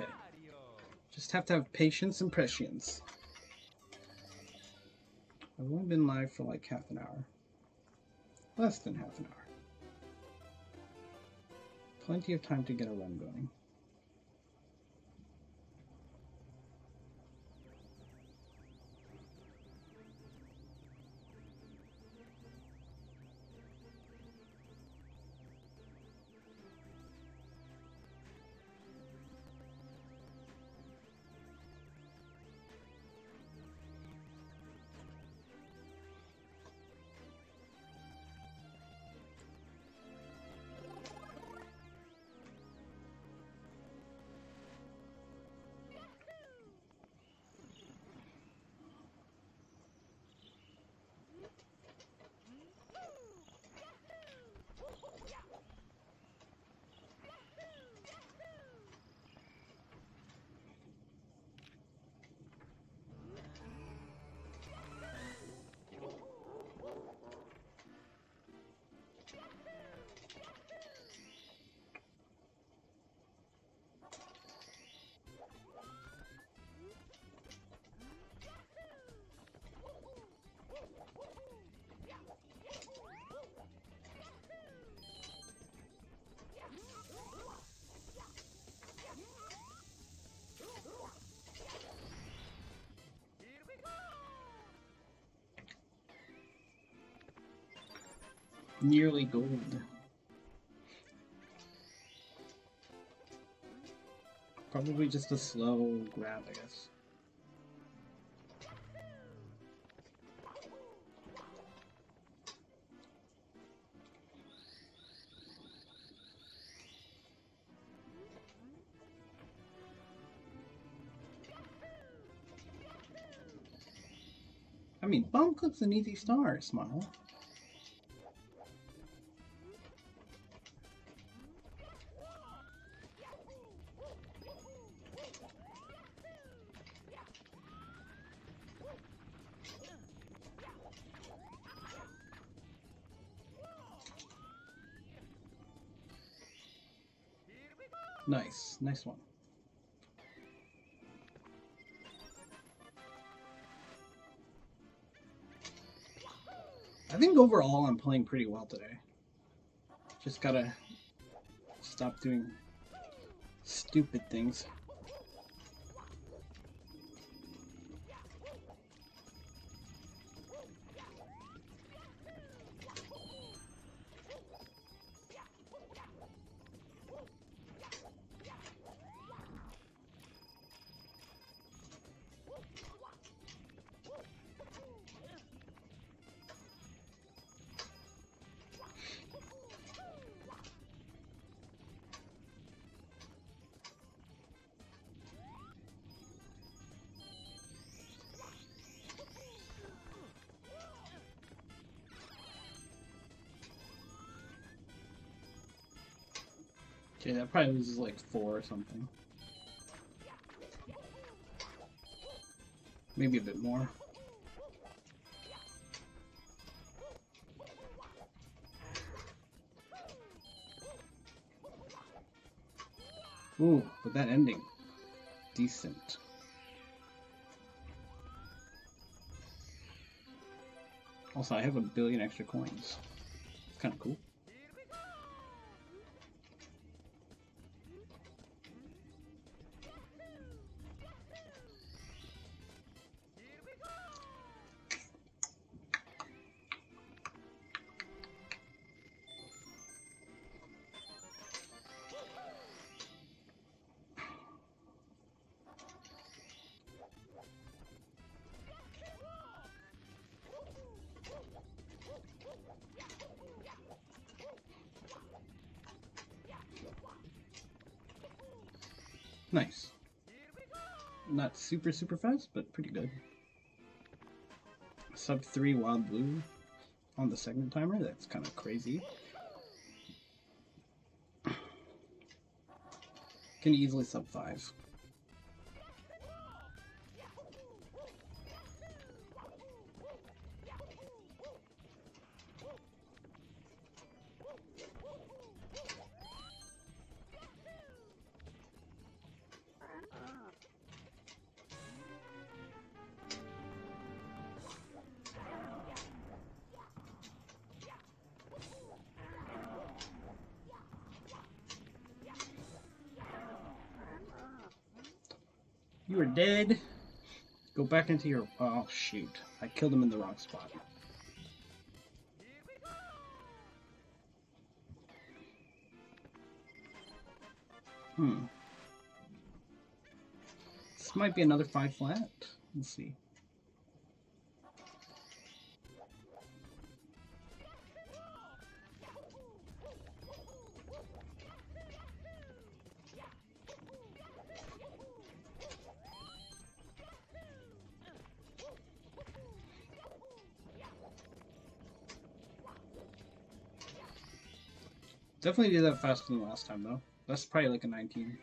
okay. Just have to have patience and prescience. I've only been live for like half an hour. Less than half an hour. Plenty of time to get a run going. Nearly gold. Probably just a slow grab, I guess. I mean, bump clip's an easy star, Smile. Nice one. I think overall I'm playing pretty well today. Just gotta stop doing stupid things. Probably loses like four or something. Maybe a bit more. Ooh, but that ending. Decent. Also, I have a billion extra coins. It's kind of cool. Nice. Not super, super fast, but pretty good. Sub 3 Wild Blue on the segment timer, that's kind of crazy. Can easily sub 5. Back into your. Oh, shoot. I killed him in the wrong spot. Hmm. This might be another five flat. Let's see. Definitely did that faster than last time, though. That's probably like a 19.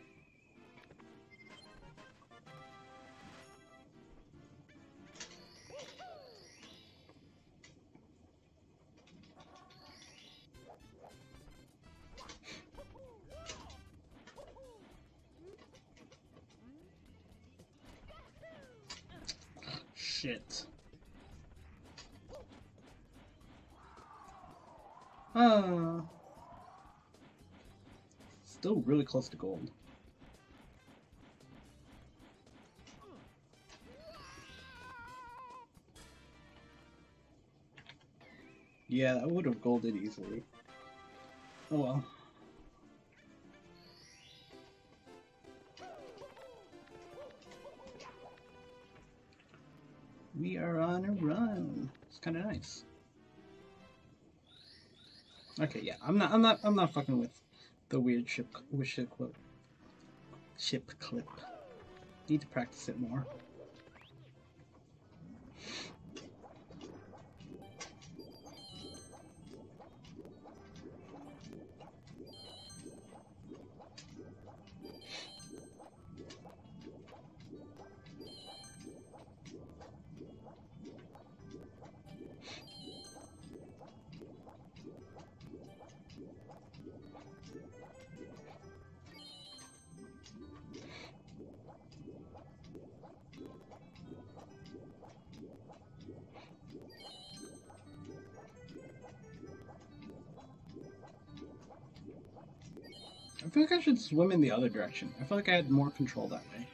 Close to gold. Yeah, I would have golded easily. Oh well. We are on a run. It's kind of nice. Okay, yeah, I'm not, I'm not, I'm not fucking with the weird ship, ship clip. Ship clip. Need to practice it more. Swim in the other direction. I feel like I had more control that way.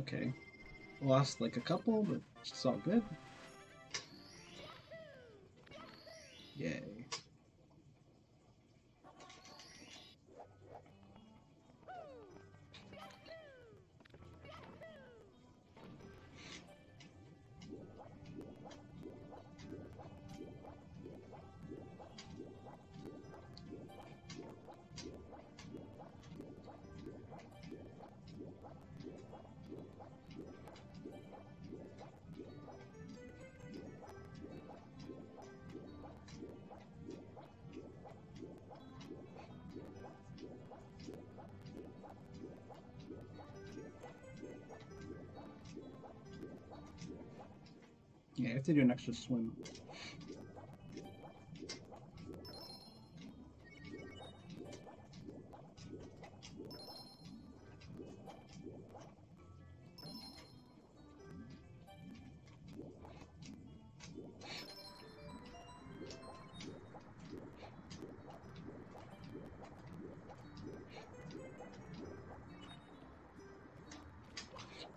Okay. Lost like a couple, but it's all good. Have to do an extra swim.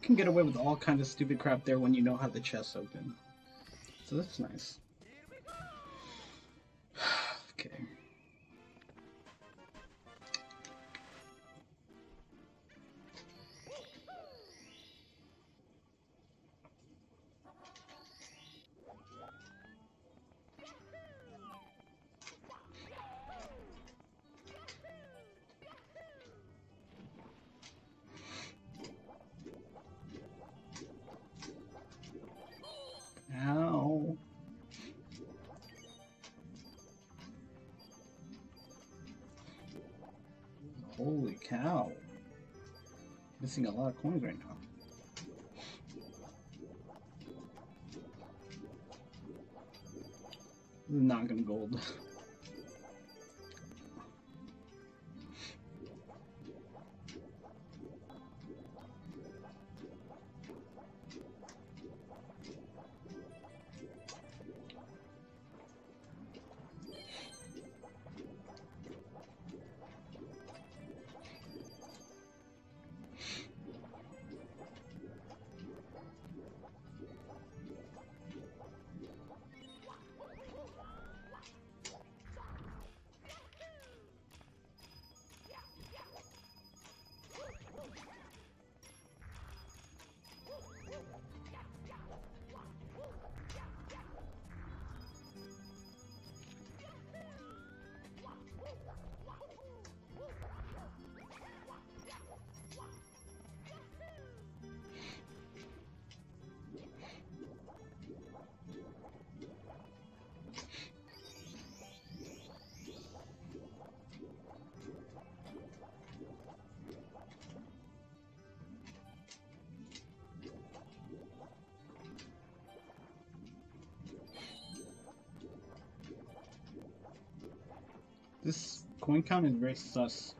You can get away with all kind of stupid crap there when you know how the chest's open. So that's nice. Missing a lot of coins right coin count is very sus.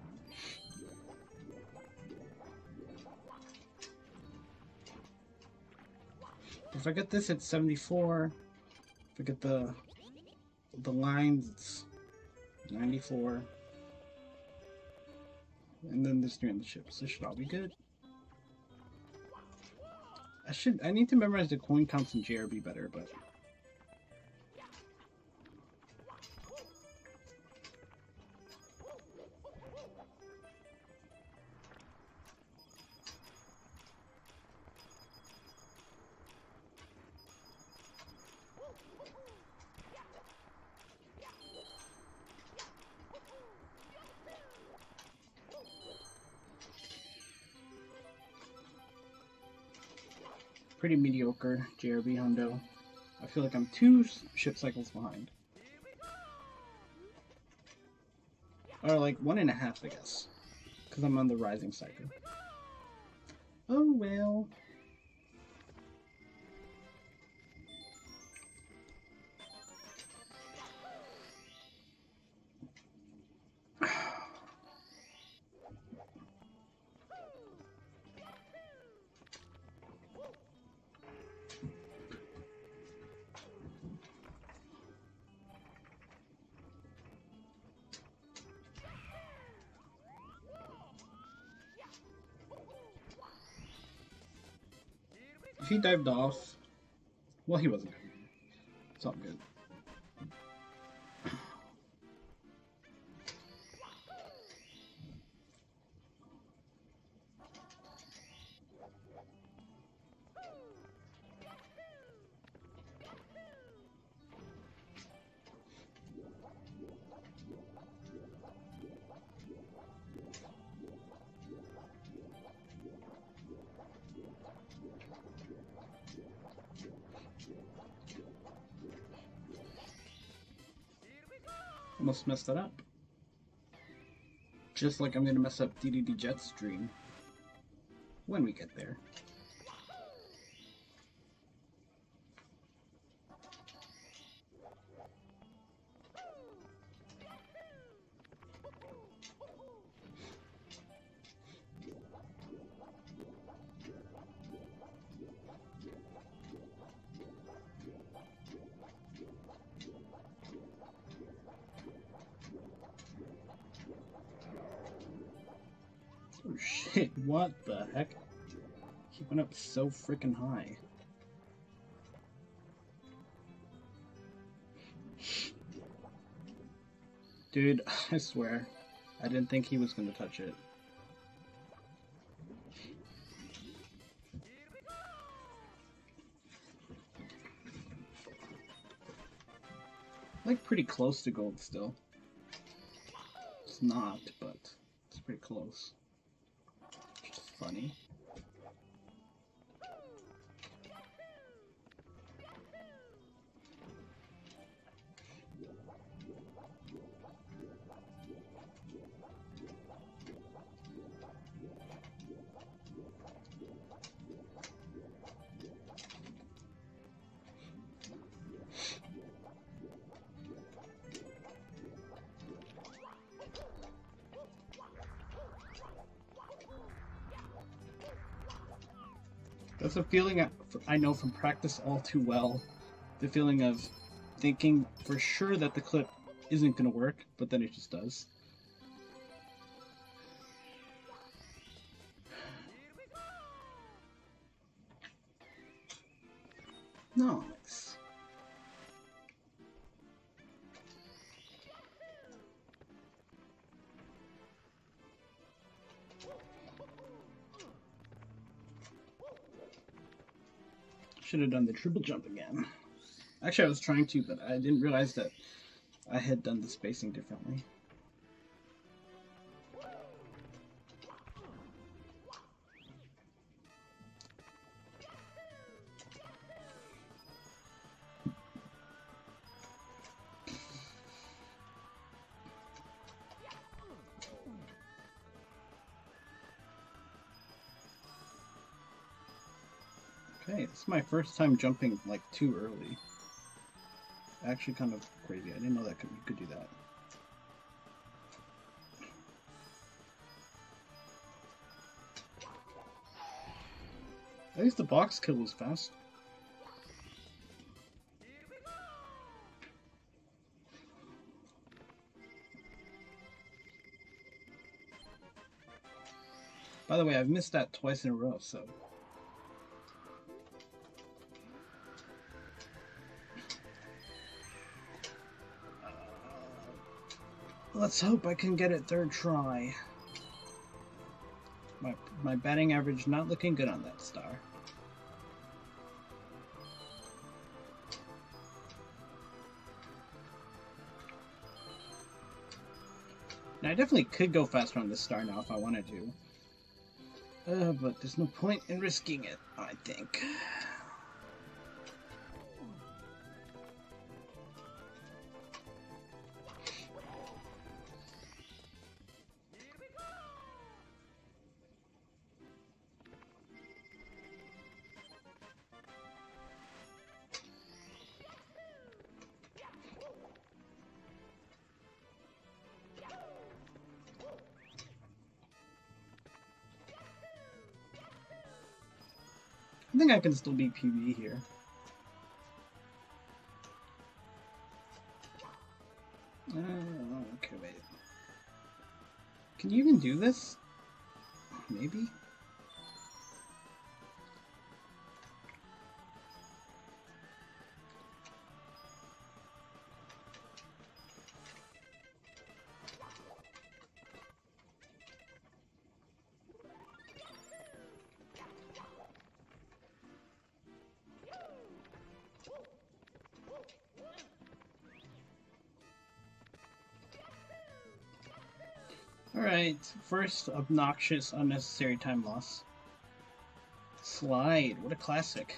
If I get this, it's 74. If I get the the lines, it's 94. And then there's the ships. This should all be good. I should I need to memorize the coin counts in JRB better, but pretty mediocre JRB Hundo. I feel like I'm two ship cycles behind. Or like one and a half, I guess. Because I'm on the rising cycle. Oh well. He dived off, well, he wasn't Almost messed that up. Just like I'm gonna mess up DDD Jet Stream. when we get there. Went up so freaking high. Dude, I swear, I didn't think he was gonna touch it. Like pretty close to gold still. It's not, but it's pretty close. Which is funny. A feeling I, I know from practice all too well. The feeling of thinking for sure that the clip isn't going to work, but then it just does. Nice. Should have done the triple jump again. Actually, I was trying to, but I didn't realize that I had done the spacing differently. my first time jumping, like, too early. Actually kind of crazy. I didn't know that could, you could do that. At least the box kill was fast. By the way, I've missed that twice in a row, so let's hope I can get it third try. My, my batting average not looking good on that star. Now, I definitely could go faster on this star now if I wanted to. Uh, but there's no point in risking it, I think. I can still beat PB here. Uh, okay, wait. Can you even do this? Maybe? First obnoxious, unnecessary time loss. Slide, what a classic.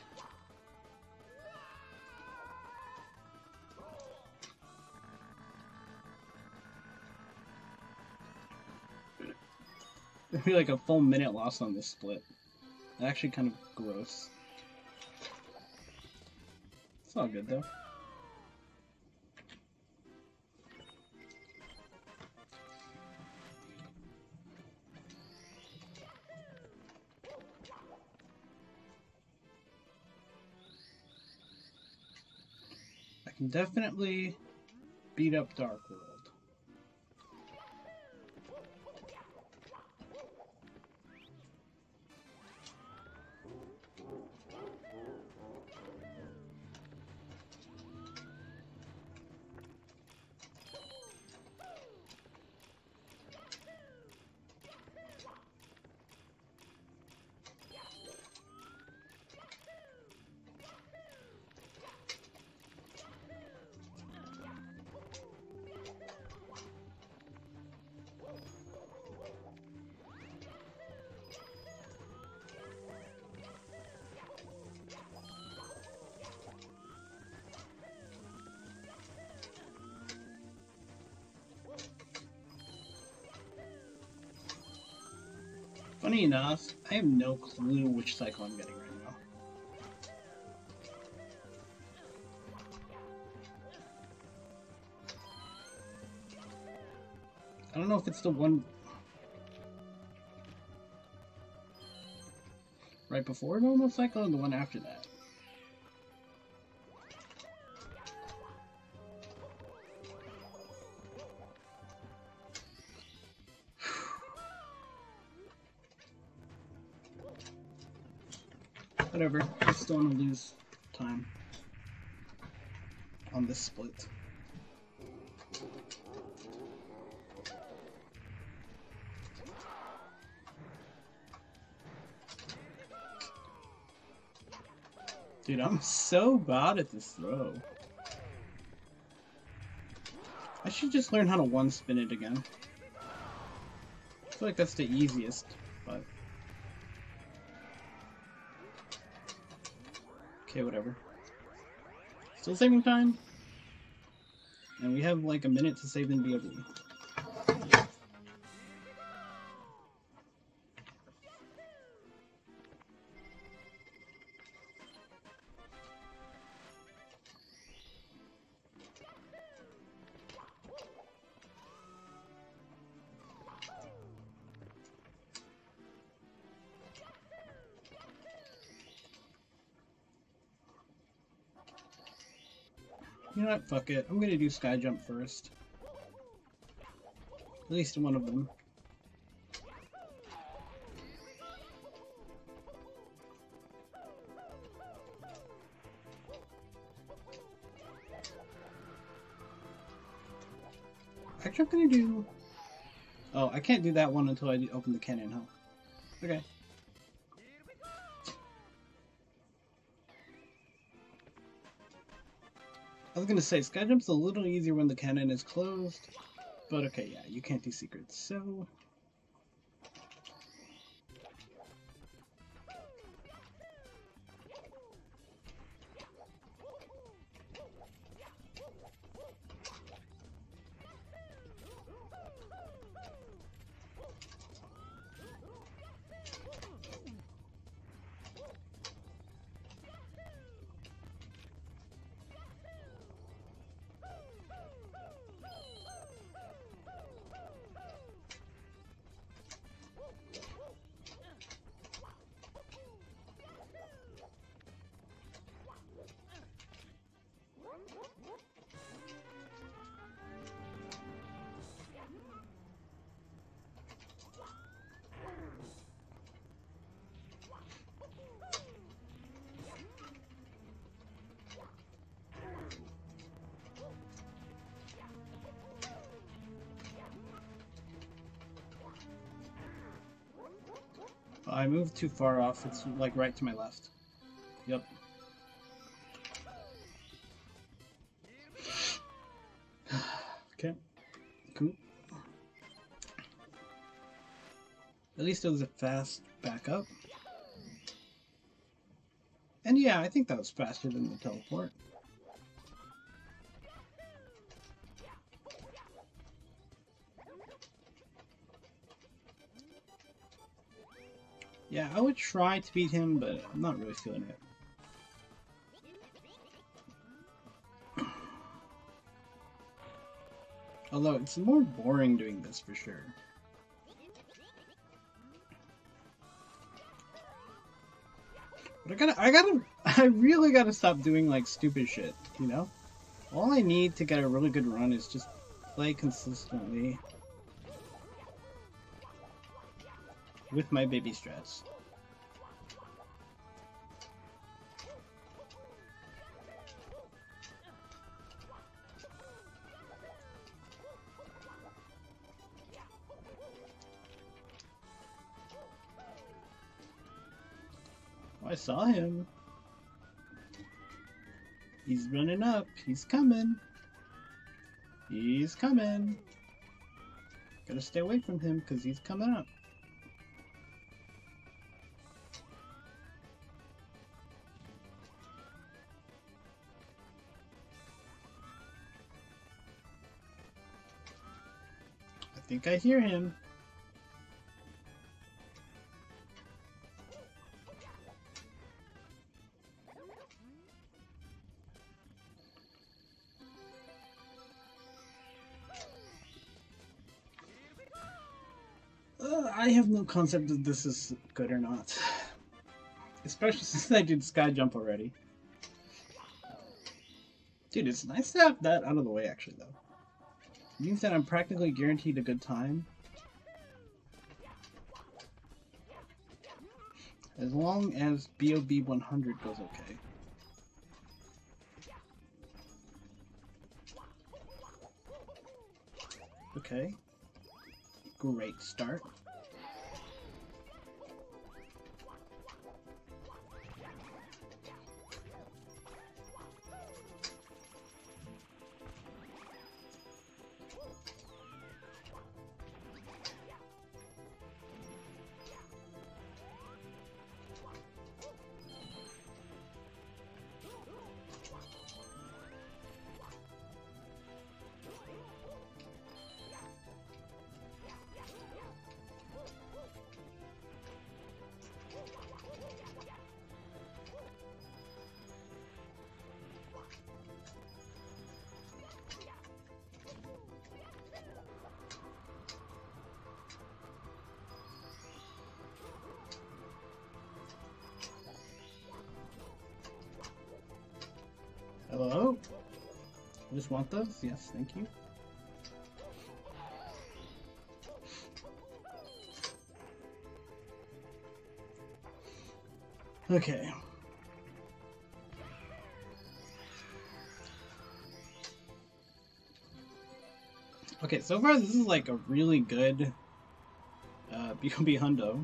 There'd be like a full minute lost on this split. Actually kind of gross. It's all good though. Definitely beat up Dark World. Funny enough, I have no clue which cycle I'm getting right now. I don't know if it's the one right before normal cycle or the one after that. Still want to lose time on this split. Dude, I'm so bad at this throw. I should just learn how to one spin it again. I feel like that's the easiest, Okay, whatever. Still saving time. And we have like a minute to save and in BOD. What? Fuck it. I'm gonna do sky jump first. At least one of them. Actually, I'm gonna do. Oh, I can't do that one until I open the cannon, huh? Okay. Was gonna say, sky jump's a little easier when the cannon is closed, but okay, yeah, you can't do secrets, so... moved too far off. It's like right to my left. Yep. okay. Cool. At least it was a fast backup. And yeah, I think that was faster than the teleport. Would try to beat him, but I'm not really feeling it. Although, it's more boring doing this for sure. But I gotta, I gotta, I really gotta stop doing like stupid shit, you know? All I need to get a really good run is just play consistently. with my baby strats. Saw him. He's running up. He's coming. He's coming. Gotta stay away from him because he's coming up. I think I hear him. Uh, I have no concept that this is good or not. Especially since I did sky jump already. Dude, it's nice to have that out of the way actually though means that I'm practically guaranteed a good time. As long as BOB 100 goes okay. Okay. Great start. Want those? Yes, thank you. Okay. Okay, so far this is like a really good uh, BOB Hundo.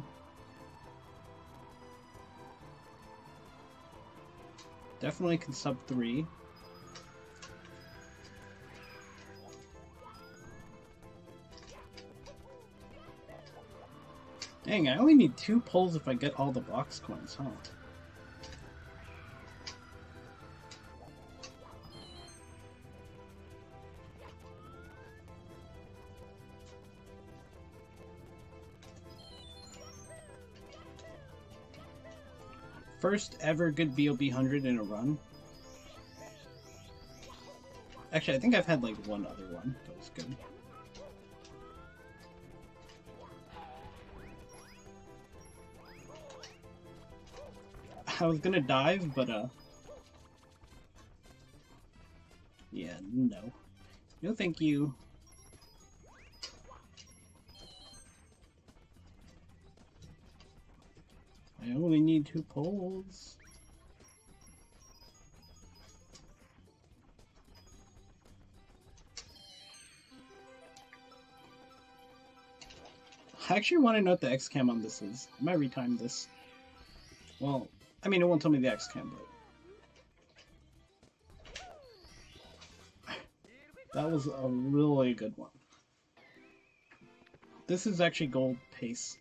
Definitely can sub 3. Dang, I only need two pulls if I get all the box coins, huh? First ever good BOB 100 in a run. Actually, I think I've had like one other one that was good. I was gonna dive, but uh... Yeah, no. No thank you. I only need two poles. I actually want to know what the X-Cam on this is. I might retime this. Well, I mean, it won't tell me the X-Cam, but... That was a really good one. This is actually gold pace.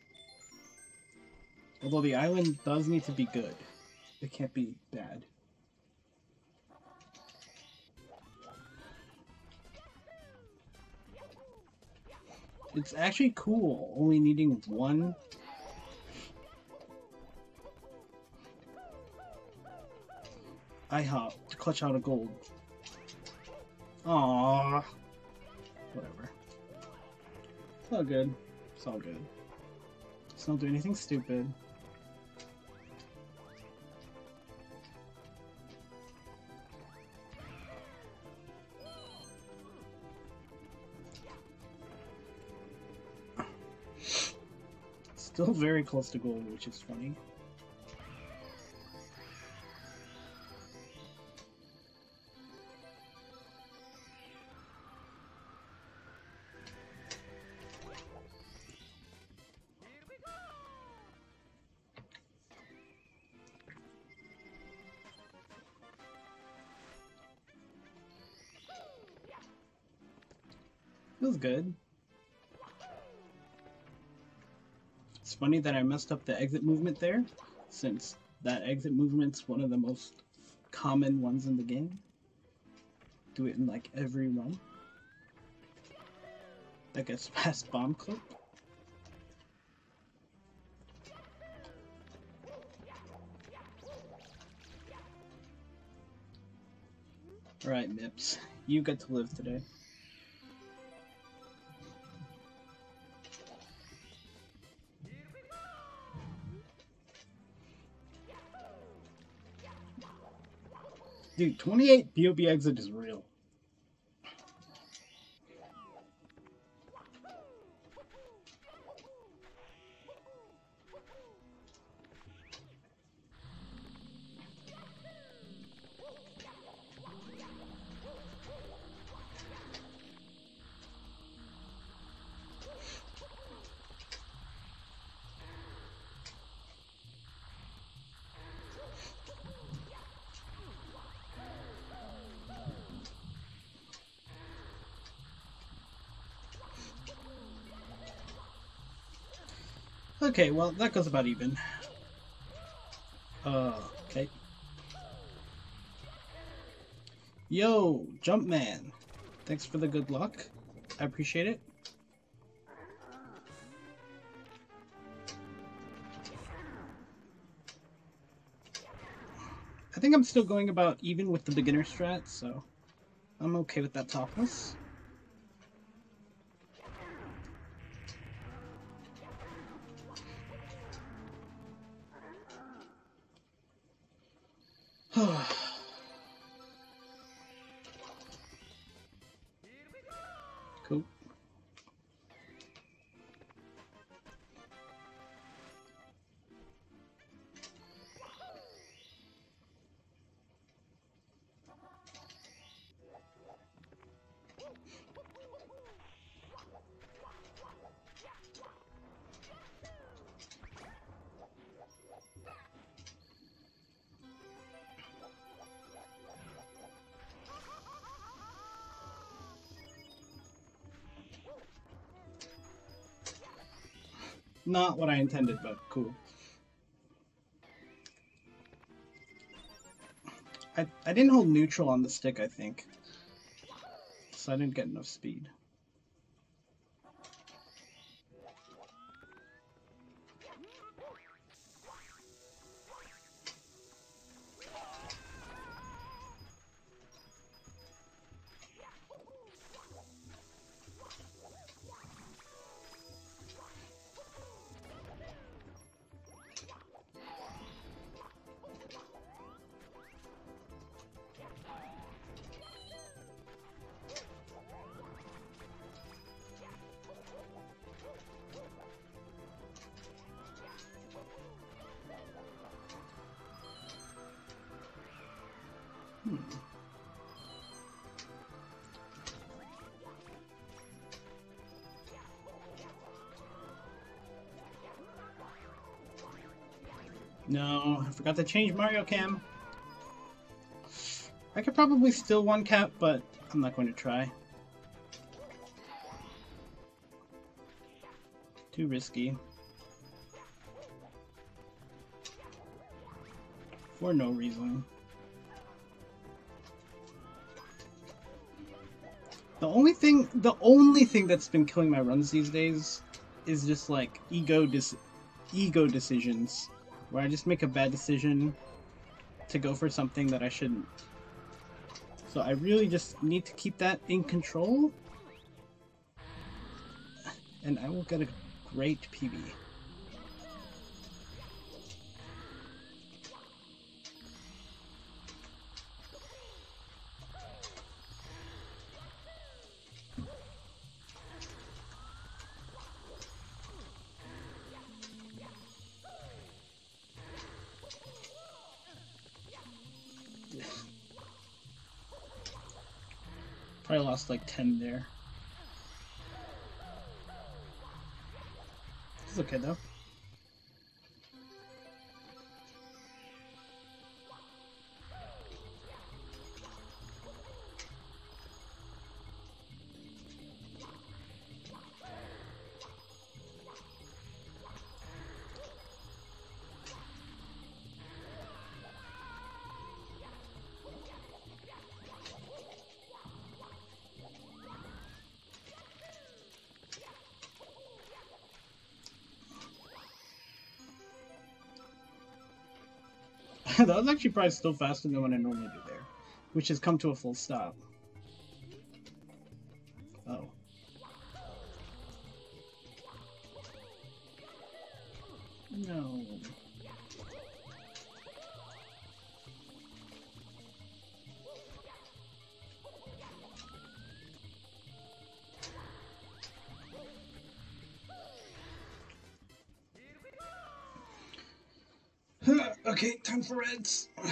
Although the island does need to be good. It can't be bad. It's actually cool, only needing one IHOP to clutch out a gold. Aww. Whatever. It's all good. It's all good. Let's not do anything stupid. Still very close to gold, which is funny. Feels good. It's funny that I messed up the exit movement there, since that exit movement's one of the most common ones in the game. Do it in like every run. That gets past bomb clip. Alright, Mips. You get to live today. Dude, 28 BOB exit is real. Okay, well, that goes about even. Uh, okay. Yo, Jumpman. Thanks for the good luck. I appreciate it. I think I'm still going about even with the beginner strat, so I'm okay with that topless. Not what I intended, but cool. I, I didn't hold neutral on the stick, I think. So I didn't get enough speed. Forgot to change Mario Cam. I could probably still one cap, but I'm not going to try. Too risky. For no reason. The only thing, the only thing that's been killing my runs these days is just like ego dis, ego decisions, where I just make a bad decision to go for something that I shouldn't. So I really just need to keep that in control, and I will get a great PB. Lost like 10 there. It's okay though. that was actually probably still faster than what I normally do there, which has come to a full stop. Oh. No. Okay, time for reds. I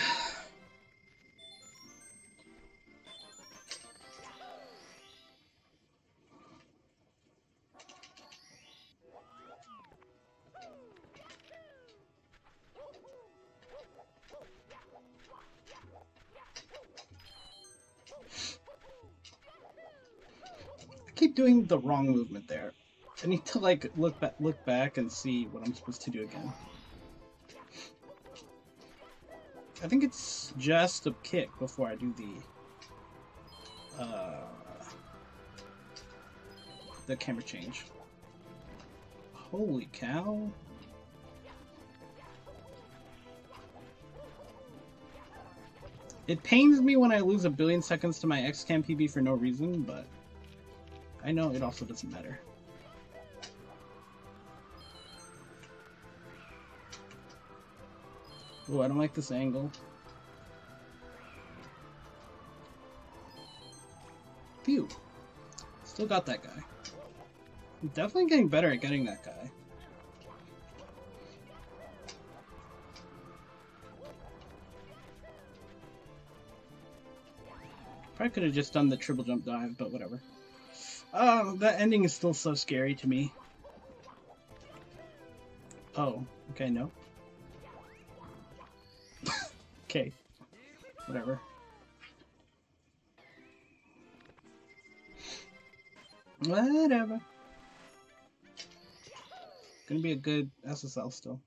keep doing the wrong movement there. I need to like look back, look back and see what I'm supposed to do again. I think it's just a kick before I do the uh, the camera change. Holy cow! It pains me when I lose a billion seconds to my XCAM PB for no reason, but I know it also doesn't matter. I don't like this angle. Phew. Still got that guy. I'm definitely getting better at getting that guy. Probably could have just done the triple jump dive, but whatever. Oh, that ending is still so scary to me. Oh, okay, no. Okay. Whatever. Whatever. Gonna be a good SSL still.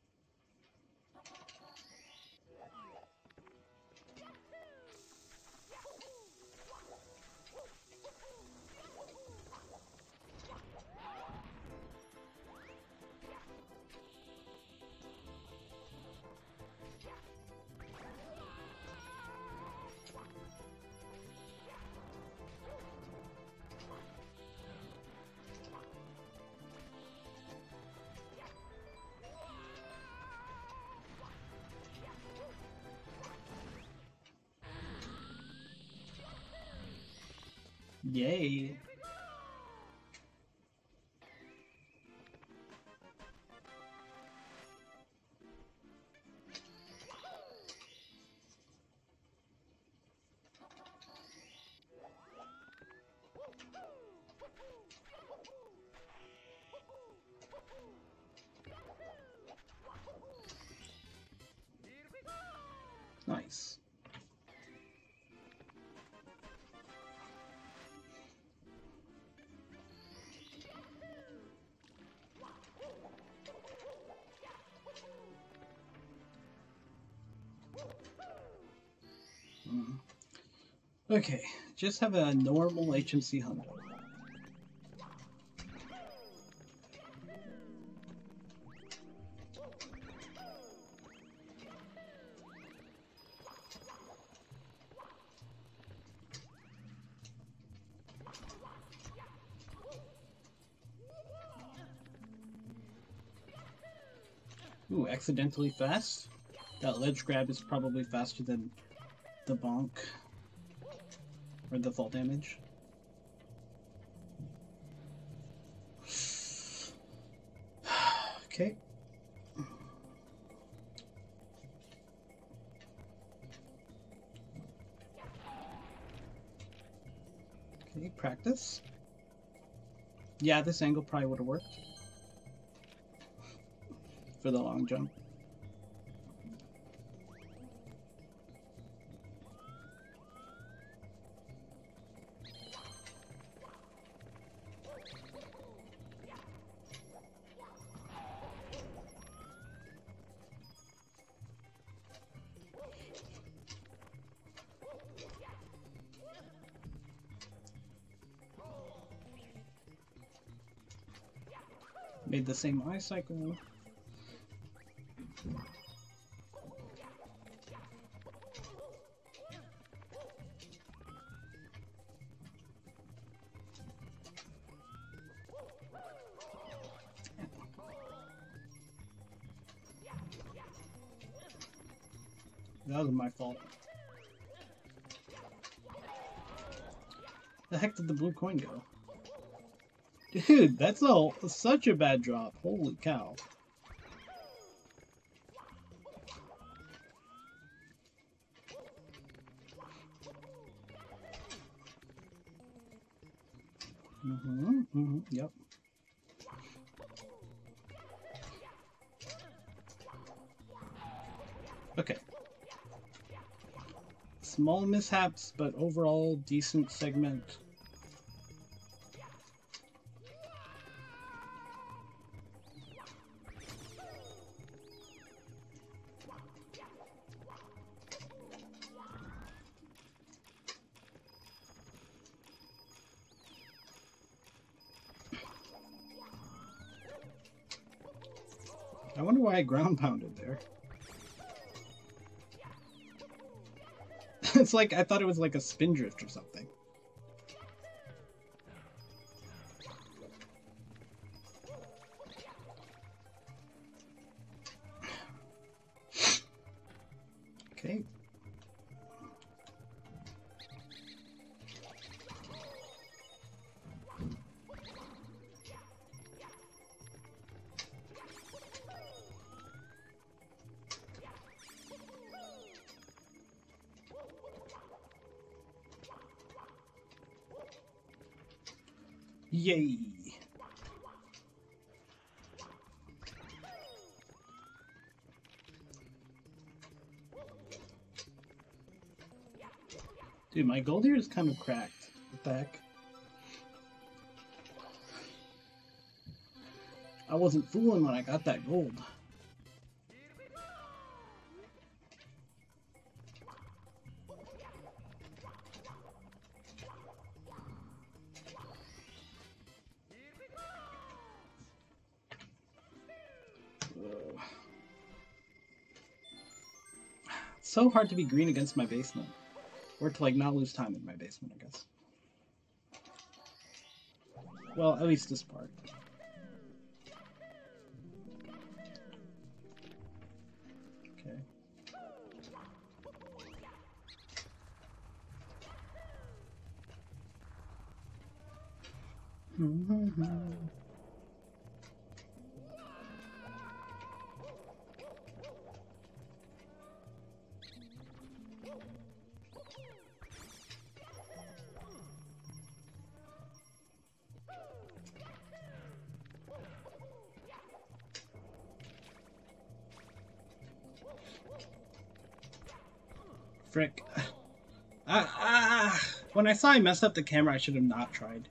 Yay. Okay, just have a normal HMC Hundo. Ooh, accidentally fast? That ledge grab is probably faster than the bonk. Or the fall damage. okay. Okay, practice. Yeah, this angle probably would have worked. For the long jump. The same eye cycle. That was my fault. The heck did the blue coin go? Dude, that's all such a bad drop. Holy cow. Mm-hmm, mm-hmm, yep. Okay. Small mishaps, but overall decent segment. Ground pounded there. it's like I thought it was like a spin drift or something. Yay! Dude, my gold here is kind of cracked. What the heck? I wasn't fooling when I got that gold. Hard to be green against my basement. Or to like not lose time in my basement, I guess. Well, at least this part. I saw I messed up the camera, I should have not tried.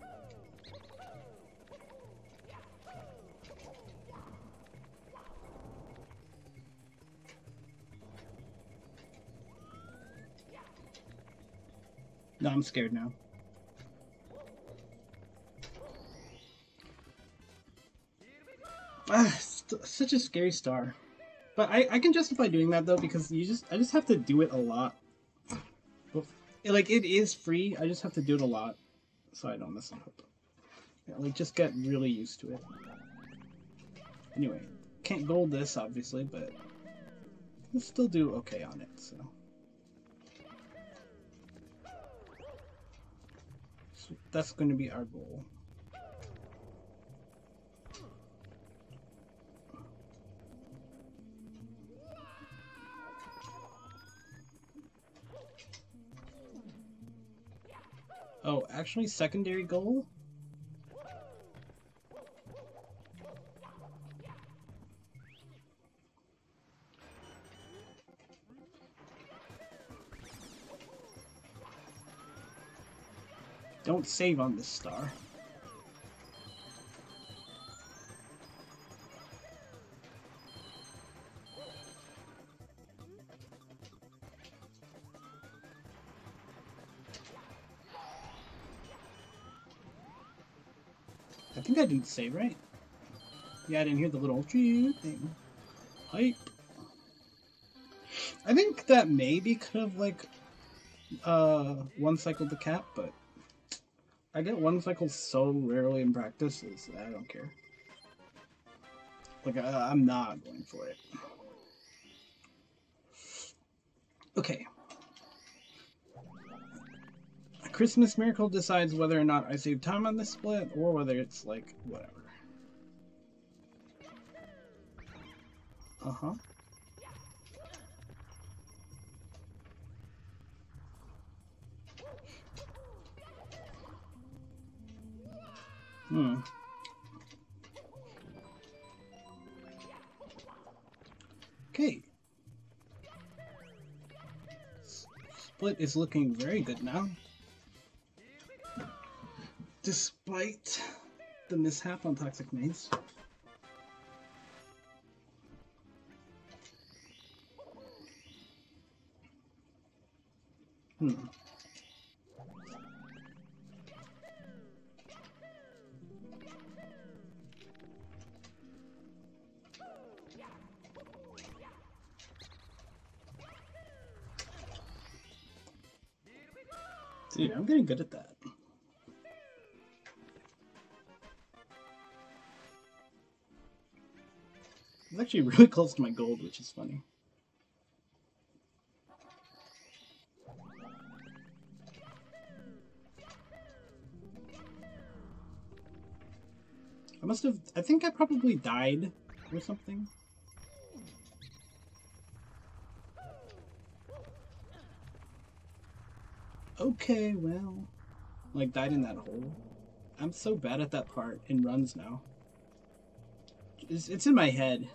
No, I'm scared now. Ah, such a scary star. But I, I can justify doing that though because you just I just have to do it a lot. Like it is free, I just have to do it a lot so I don't mess it up. Yeah, like just get really used to it. Anyway, can't gold this obviously, but we'll still do okay on it. So. so that's going to be our goal. Oh, actually, secondary goal? Don't save on this star. I didn't save, right? Yeah, I didn't hear the little thing. Hype. I think that maybe could have, like, uh, one cycled the cap, but I get one cycle so rarely in practice, is I don't care. Like, I, I'm not going for it. Okay. Christmas Miracle decides whether or not I save time on this split, or whether it's, like, whatever. Uh-huh. Hmm. Okay. Split is looking very good now. Despite the mishap on Toxic Maze. Hmm. Dude, I'm getting good at that. Actually really close to my gold, which is funny. I must have. I think I probably died or something. Okay, well. Like, died in that hole. I'm so bad at that part in runs now. It's, it's in my head.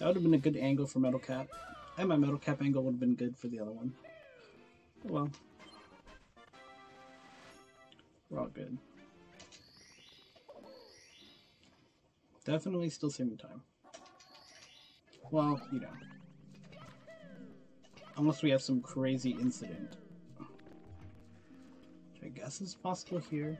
That would have been a good angle for Metal Cap. And my Metal Cap angle would have been good for the other one. Oh well. We're all good. Definitely still saving time. Well, you know. Unless we have some crazy incident. Which I guess is possible here.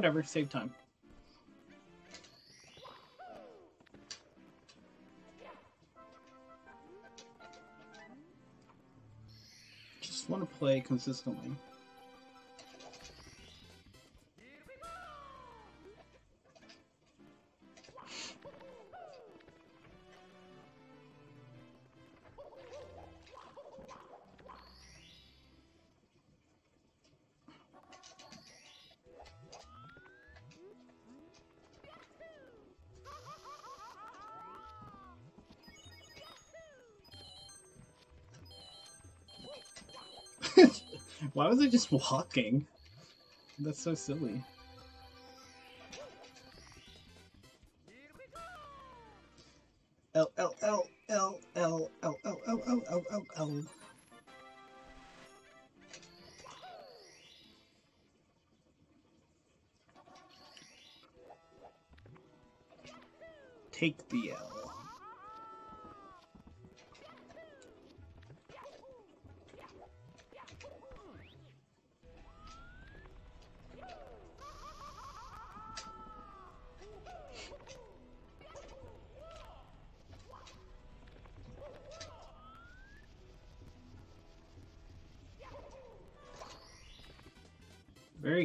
Whatever, save time. Just want to play consistently. Why was I just walking? That's so silly. L L L L L L L L L L L L. Take the L.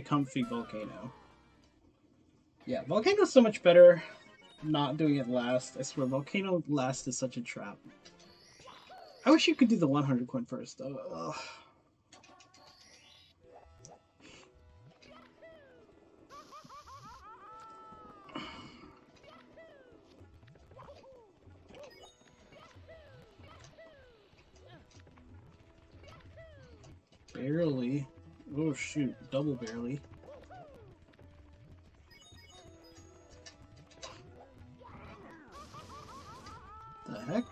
comfy volcano. Yeah, volcano's so much better not doing it last. I swear, volcano last is such a trap. I wish you could do the 100 coin first, though. Ugh. Double barely. The heck?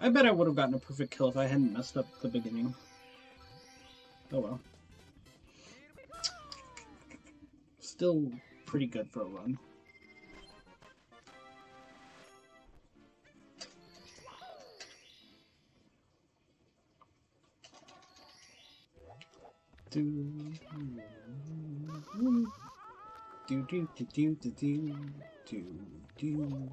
I bet I would have gotten a perfect kill if I hadn't messed up the beginning. Oh well. Still pretty good for a run. Do do do do do do do do.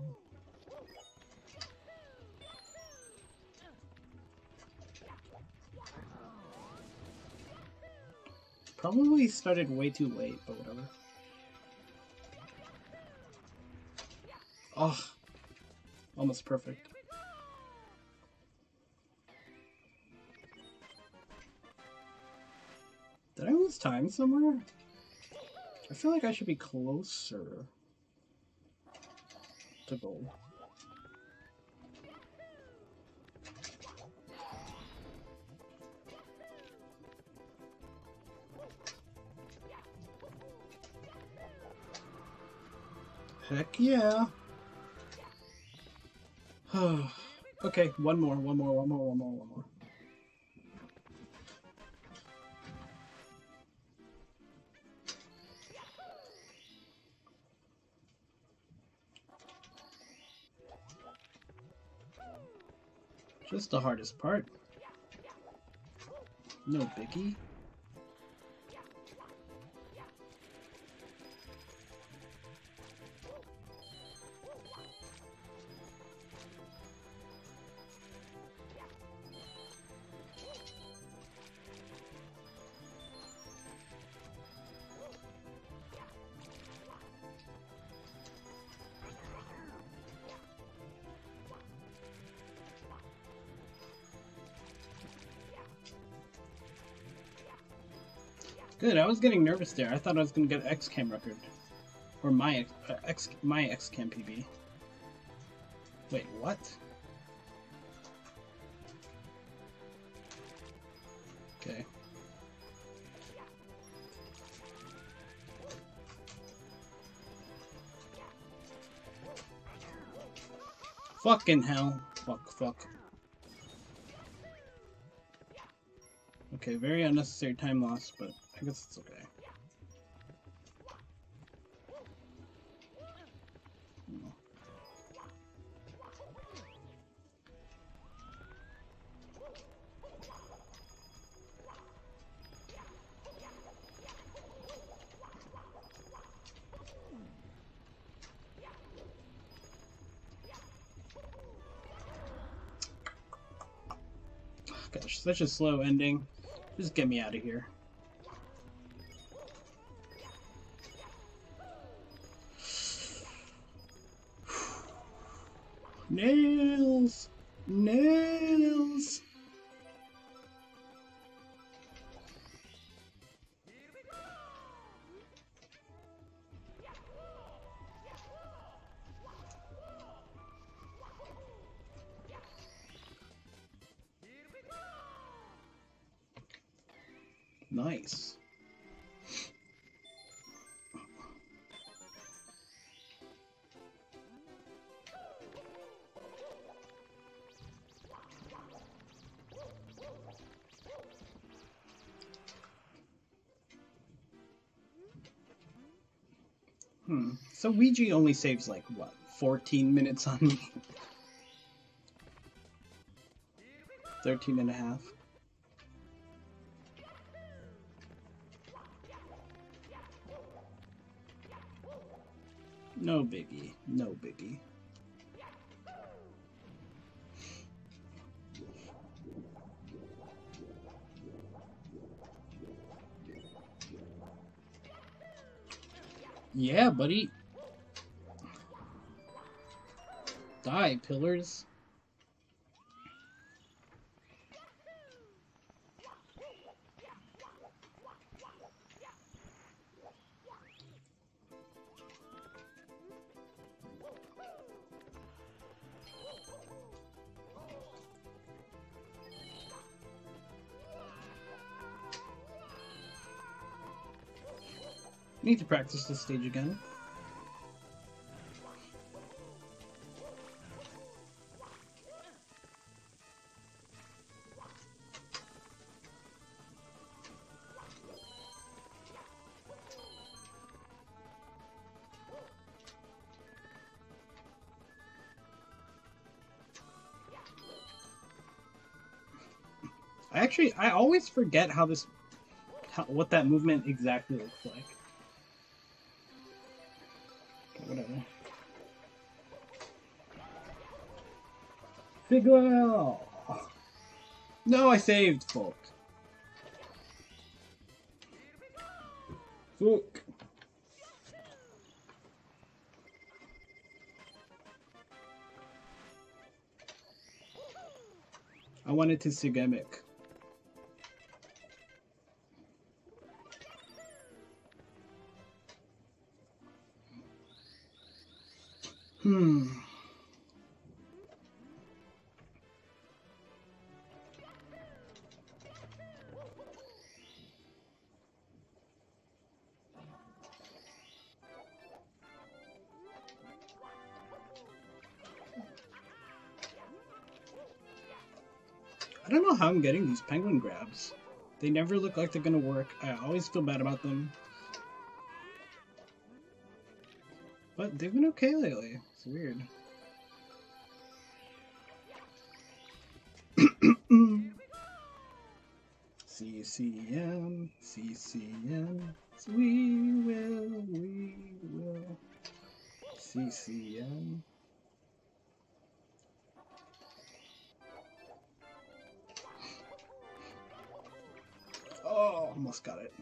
Probably started way too late, but whatever. Oh, almost perfect. Lose time somewhere? I feel like I should be closer to gold. Heck yeah. okay, one more, one more, one more, one more, one more. Just the hardest part. No biggie. Good, I was getting nervous there. I thought I was gonna get X cam record. Or my X, uh, X my X Cam PB. Wait, what? Okay. Fucking hell. Fuck, fuck. Okay, very unnecessary time loss, but I guess it's okay. Gosh, such a slow ending. Just get me out of here. So Ouija only saves like what, 14 minutes on me? 13 and a half. No biggie. No biggie. Yeah, buddy. Die, pillars. Need to practice this stage again. Actually, I always forget how this, how, what that movement exactly looks like. Whatever. Figuel! No, I saved. Fuck. Fuck. I wanted to see Sigemic. I'm getting these penguin grabs. They never look like they're gonna work. I always feel bad about them. But they've been okay lately. It's weird. CCM, CCM, we will, we will. CCM. Oh, almost got it.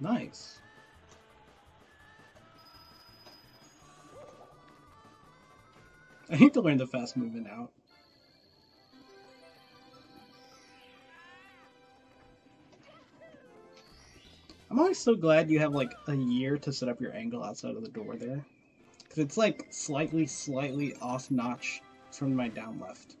Nice. I need to learn the fast movement out. Always so glad you have like a year to set up your angle outside of the door there. Because it's like slightly, slightly off notch from my down left.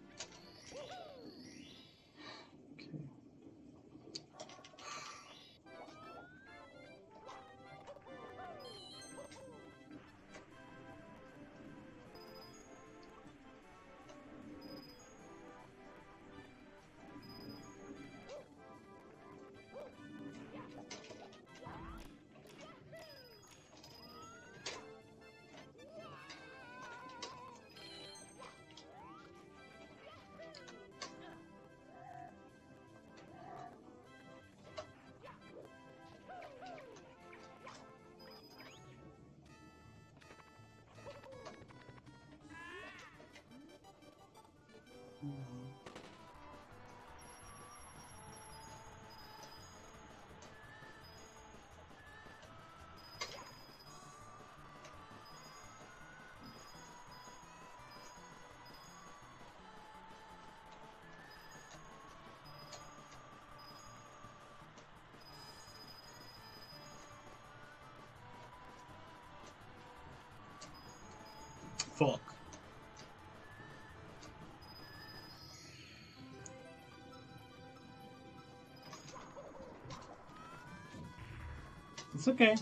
It's okay.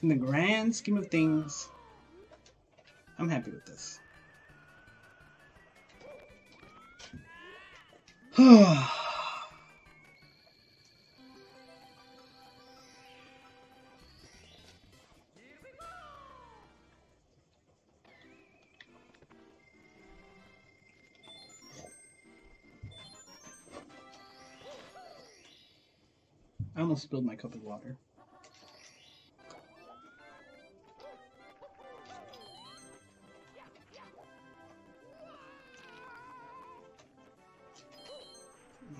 In the grand scheme of things, I'm happy with this. almost spilled my cup of water.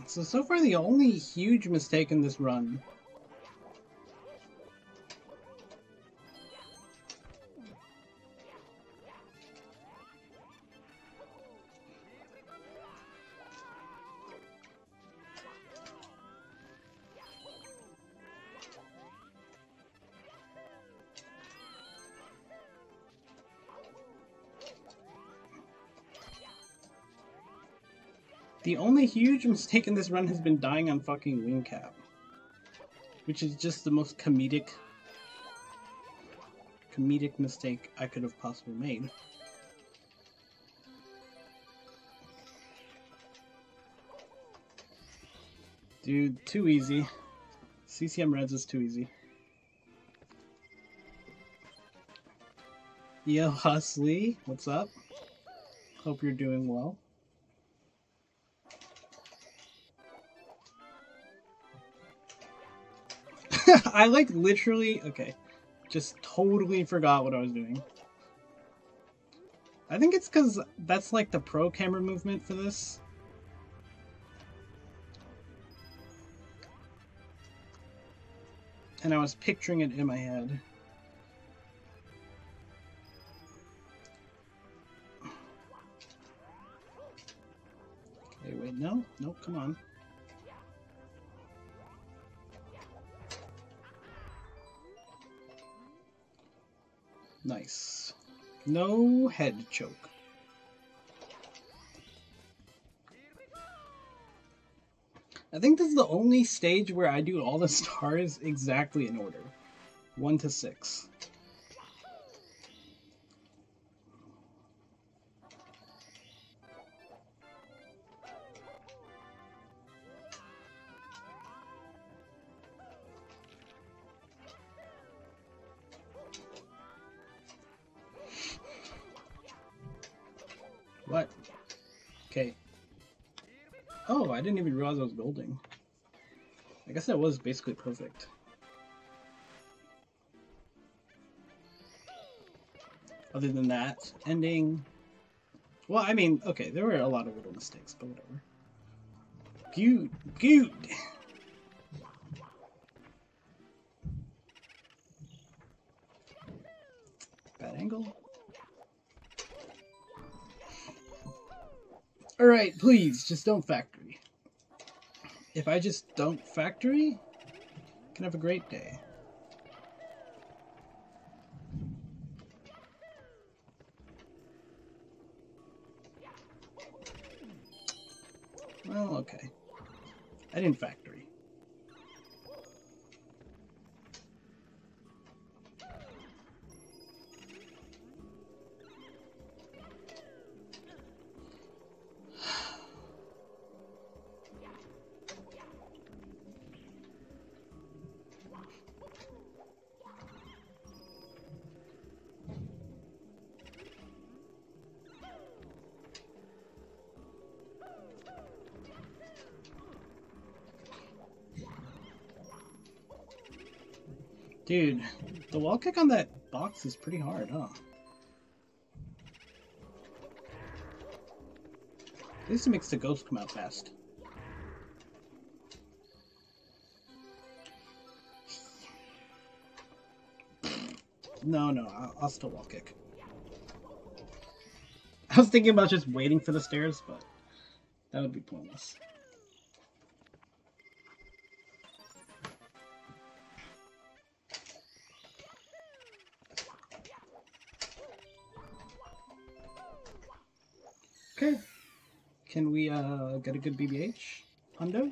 So, so far the only huge mistake in this run The only huge mistake in this run has been dying on fucking wing cap. Which is just the most comedic comedic mistake I could have possibly made. Dude, too easy. CCM Reds is too easy. Yo, Husley, what's up? Hope you're doing well. I like literally, okay, just totally forgot what I was doing. I think it's because that's like the pro camera movement for this. And I was picturing it in my head. Okay, wait, no, no, come on. No head choke. I think this is the only stage where I do all the stars exactly in order. 1 to 6. Realize I was building. I guess that was basically perfect. Other than that, ending... Well, I mean, okay, there were a lot of little mistakes, but whatever. Good, good! Bad angle. Alright, please, just don't factory. If I just don't factory, I can have a great day. Well, okay. I didn't factory. Dude, the wall kick on that box is pretty hard, huh? At least it makes the ghost come out fast. No, no, I'll, I'll still wall kick. I was thinking about just waiting for the stairs, but that would be pointless. Can we uh, get a good BBH? Hundo?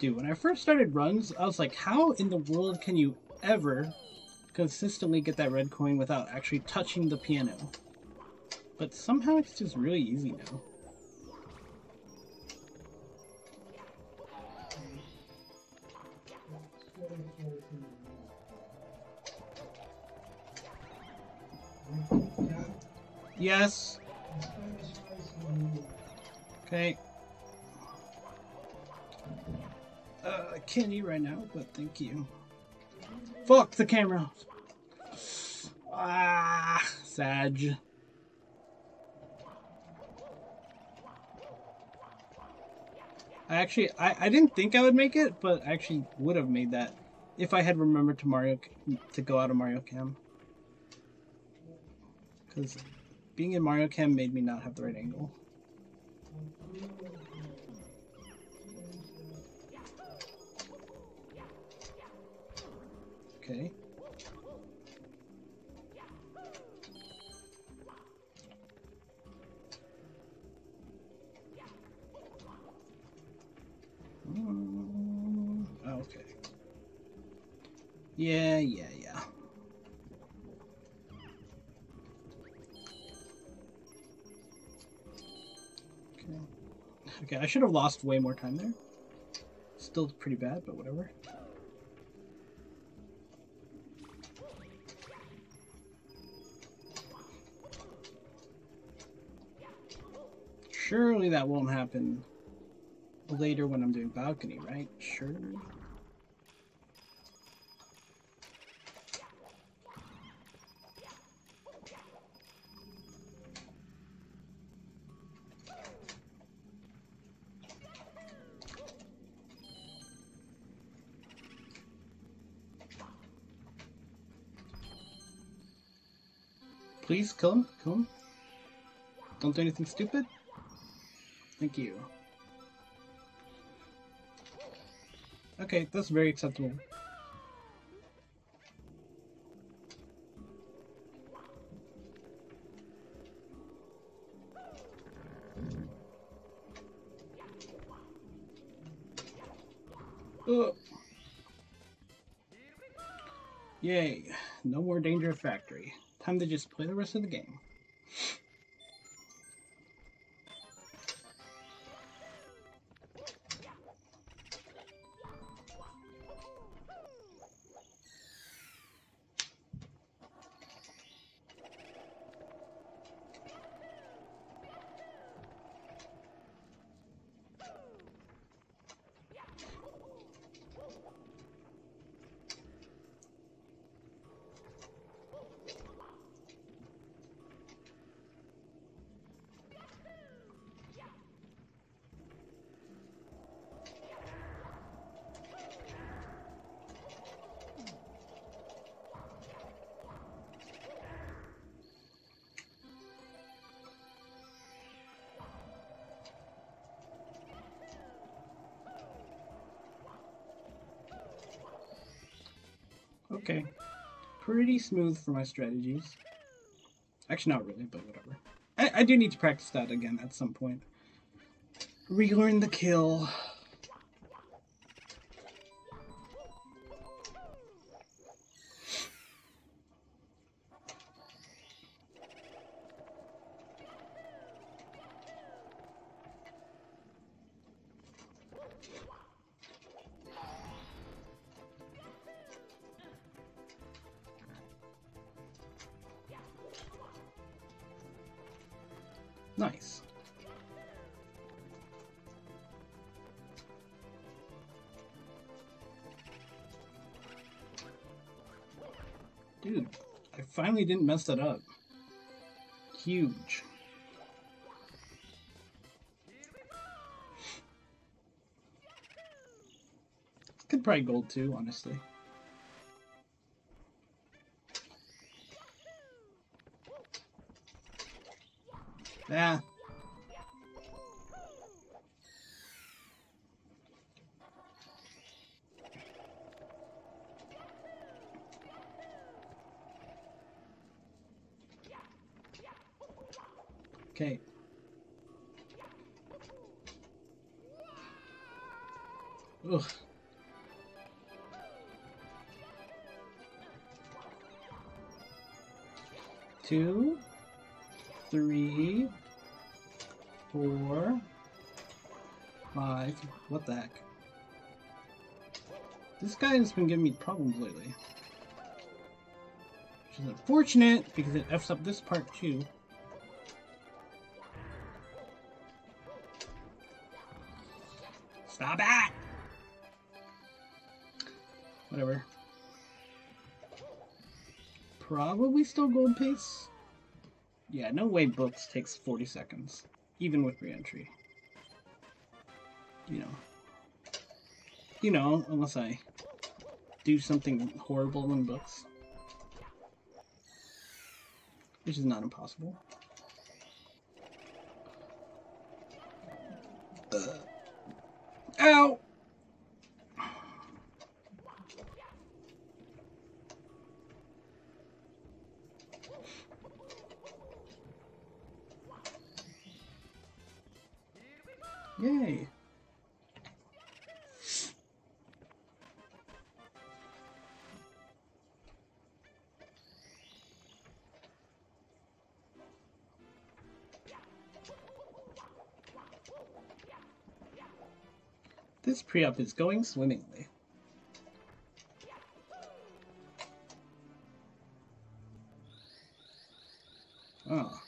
Dude, when I first started runs, I was like, how in the world can you ever consistently get that red coin without actually touching the piano? But somehow it's just really easy now. Yes. Okay. Uh, I can't eat right now, but thank you. Fuck the camera. Ah, Sag. I actually, I, I didn't think I would make it, but I actually would have made that if I had remembered to Mario to go out of Mario Cam. Because being in Mario Cam made me not have the right angle. Okay. Mm, Okay. Yeah, yeah, yeah. Okay, I should have lost way more time there. Still pretty bad, but whatever. Surely that won't happen later when I'm doing balcony, right? Sure. Please, kill him. Don't do anything stupid. Thank you. Okay, that's very acceptable. No more danger factory. Time to just play the rest of the game. Okay. Pretty smooth for my strategies. Actually, not really, but whatever. I, I do need to practice that again at some point. Relearn the kill. I didn't mess that up. Huge. Could probably gold too, honestly. Yeah. Has been giving me problems lately. Which is unfortunate because it F's up this part too. Stop it! Whatever. Probably still gold pace. Yeah, no way books takes 40 seconds, even with reentry. You know. You know, unless I do something horrible in books. Which is not impossible. Uh. Ow! Pre-op is going swimmingly. Oh.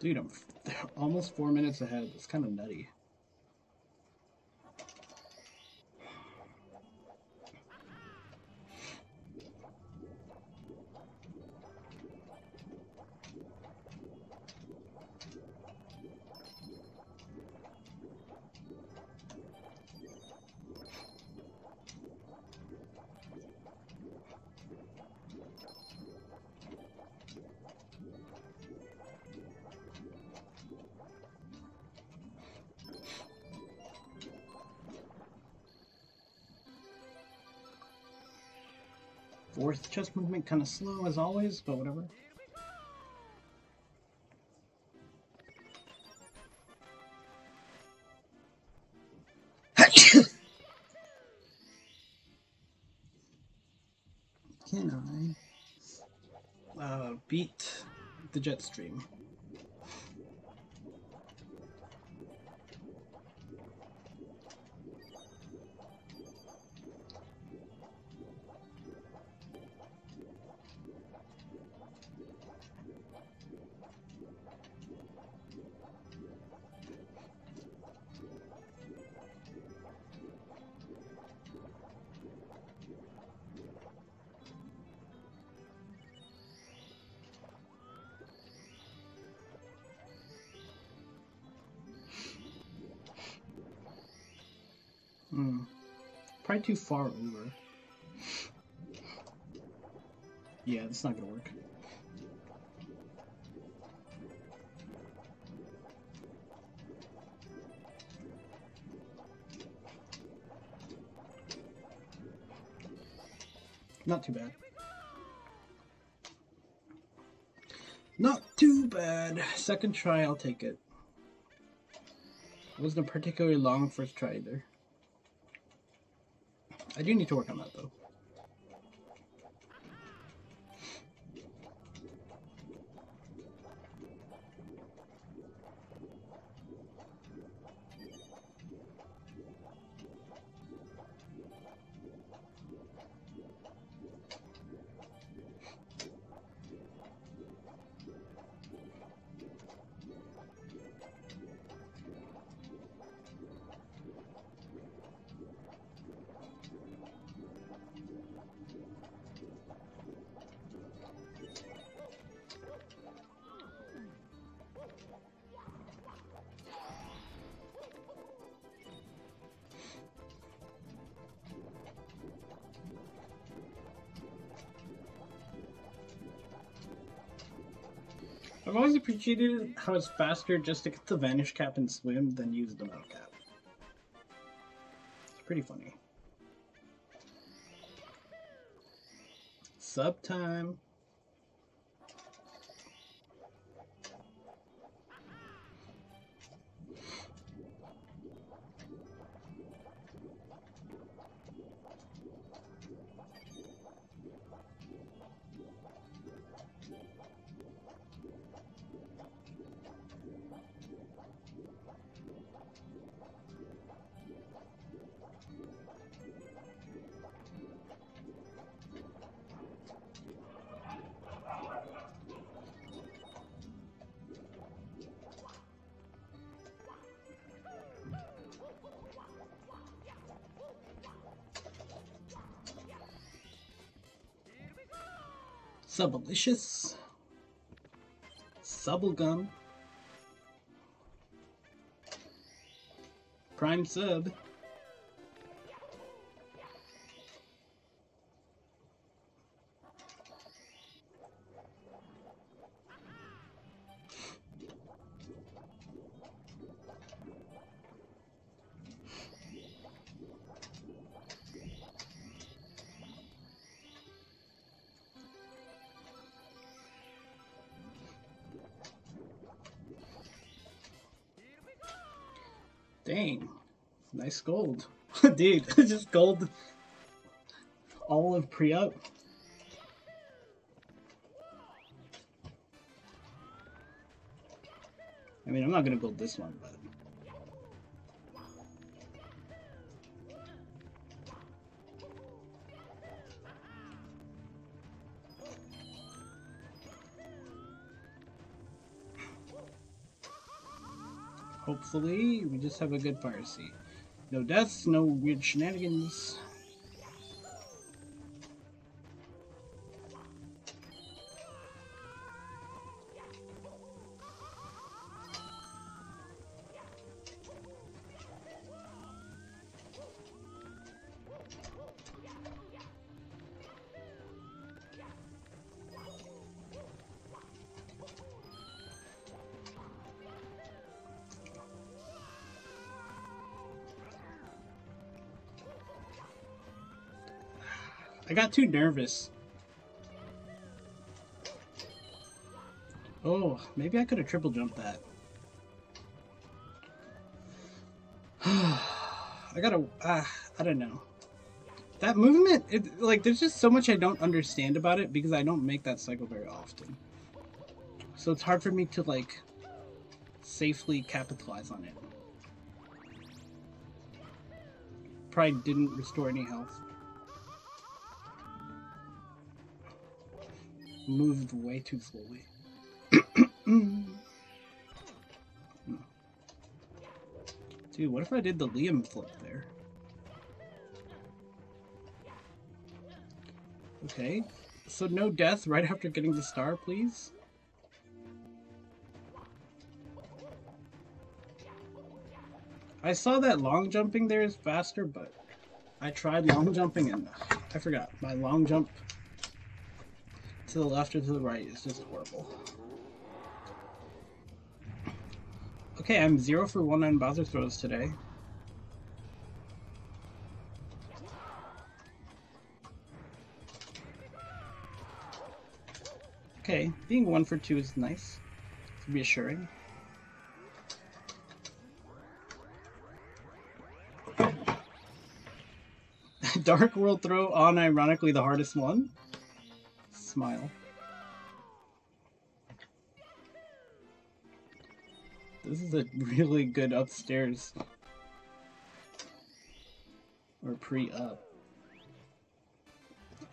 Dude, I'm almost four minutes ahead. It's kind of nutty. Fourth chest movement kind of slow as always, but whatever. Can I uh, beat the jet stream? too far over. Yeah, that's not gonna work. Not too bad. Not too bad. Second try, I'll take it. Wasn't a particularly long first try either. I do need to work on that though. I've always appreciated how it's faster just to get the vanish cap and swim than use the metal cap. It's pretty funny. Sub time. Subalicious. Subblegum. Prime sub. Gold. Dude, just gold all of pre-up. I mean, I'm not gonna build this one, but... Hopefully, we just have a good Fire Sea. No deaths, no weird shenanigans. Got too nervous. Oh, maybe I could have triple jumped that. I gotta, uh, I don't know. That movement, it, like, there's just so much I don't understand about it because I don't make that cycle very often. So it's hard for me to, like, safely capitalize on it. Probably didn't restore any health. Moved way too slowly. Dude, what if I did the Liam flip there? Okay, so no death right after getting the star, please? I saw that long jumping there is faster, but I tried long jumping and I forgot. My long jump to the left or to the right is just horrible. Okay, I'm zero for one on Bowser throws today. Okay, being one for two is nice. It's reassuring. Dark World throw on ironically the hardest one. Smile. This is a really good upstairs. Or pre-up.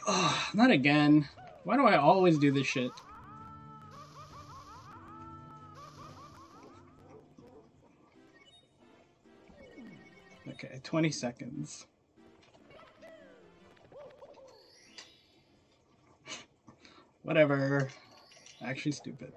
Oh, not again. Why do I always do this shit? Okay, 20 seconds. Whatever. Actually stupid.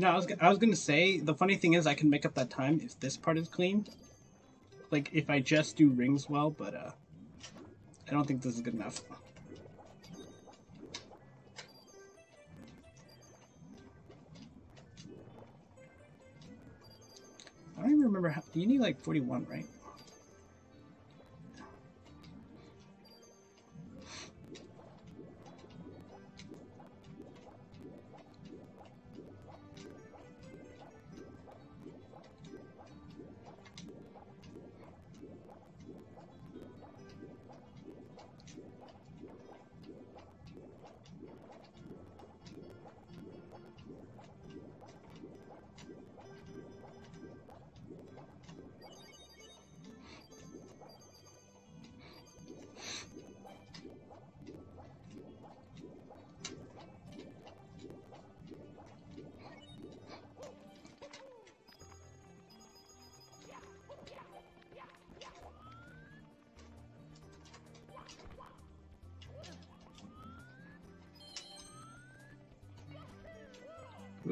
You know, I was I was gonna say the funny thing is I can make up that time if this part is clean. Like if I just do rings well, but uh, I don't think this is good enough. I don't even remember how. You need like forty-one, right?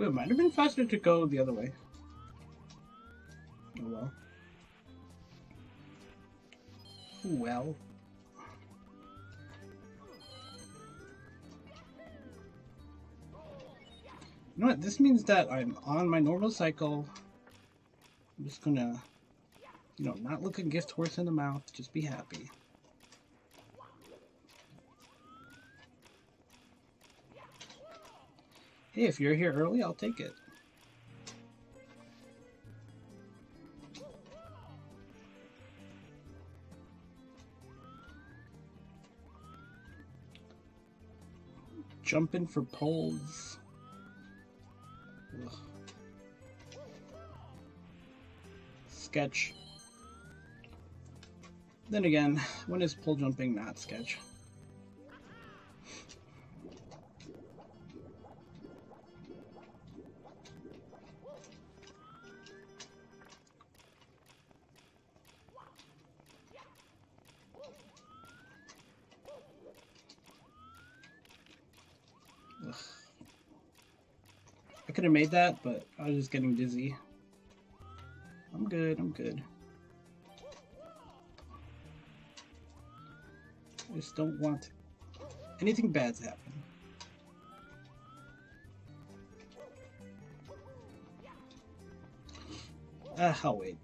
It might have been faster to go the other way. Oh well. Well. You know what? This means that I'm on my normal cycle. I'm just gonna, you know, not look a gift horse in the mouth. Just be happy. Hey, if you're here early, I'll take it. Jumping for poles. Ugh. Sketch. Then again, when is pole jumping not sketch? Have made that, but I was just getting dizzy. I'm good, I'm good. I just don't want anything bad to happen. Ah, I'll wait.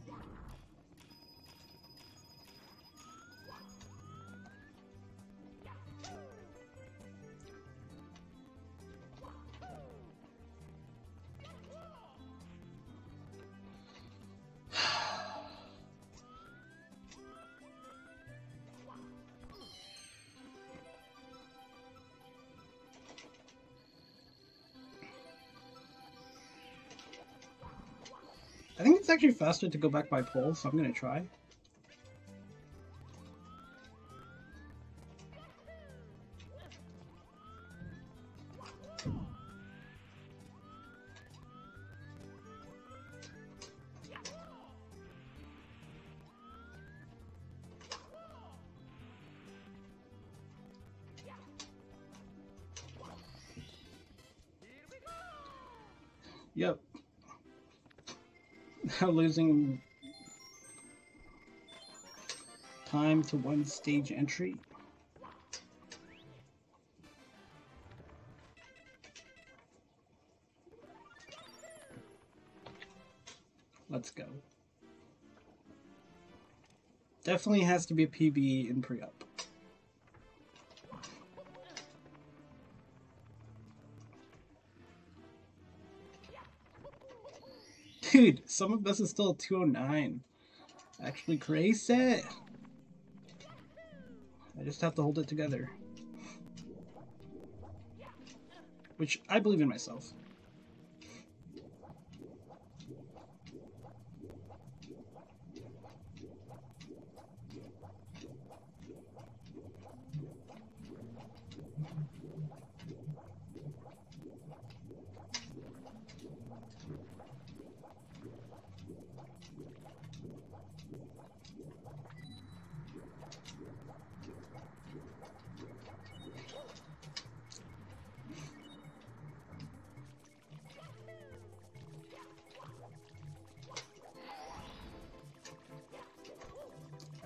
Actually faster to go back by pole, so I'm gonna try. Losing time to one stage entry. Let's go. Definitely has to be a PB in pre-up. Dude, some of this is still 209. Actually crazy. I just have to hold it together. Which I believe in myself.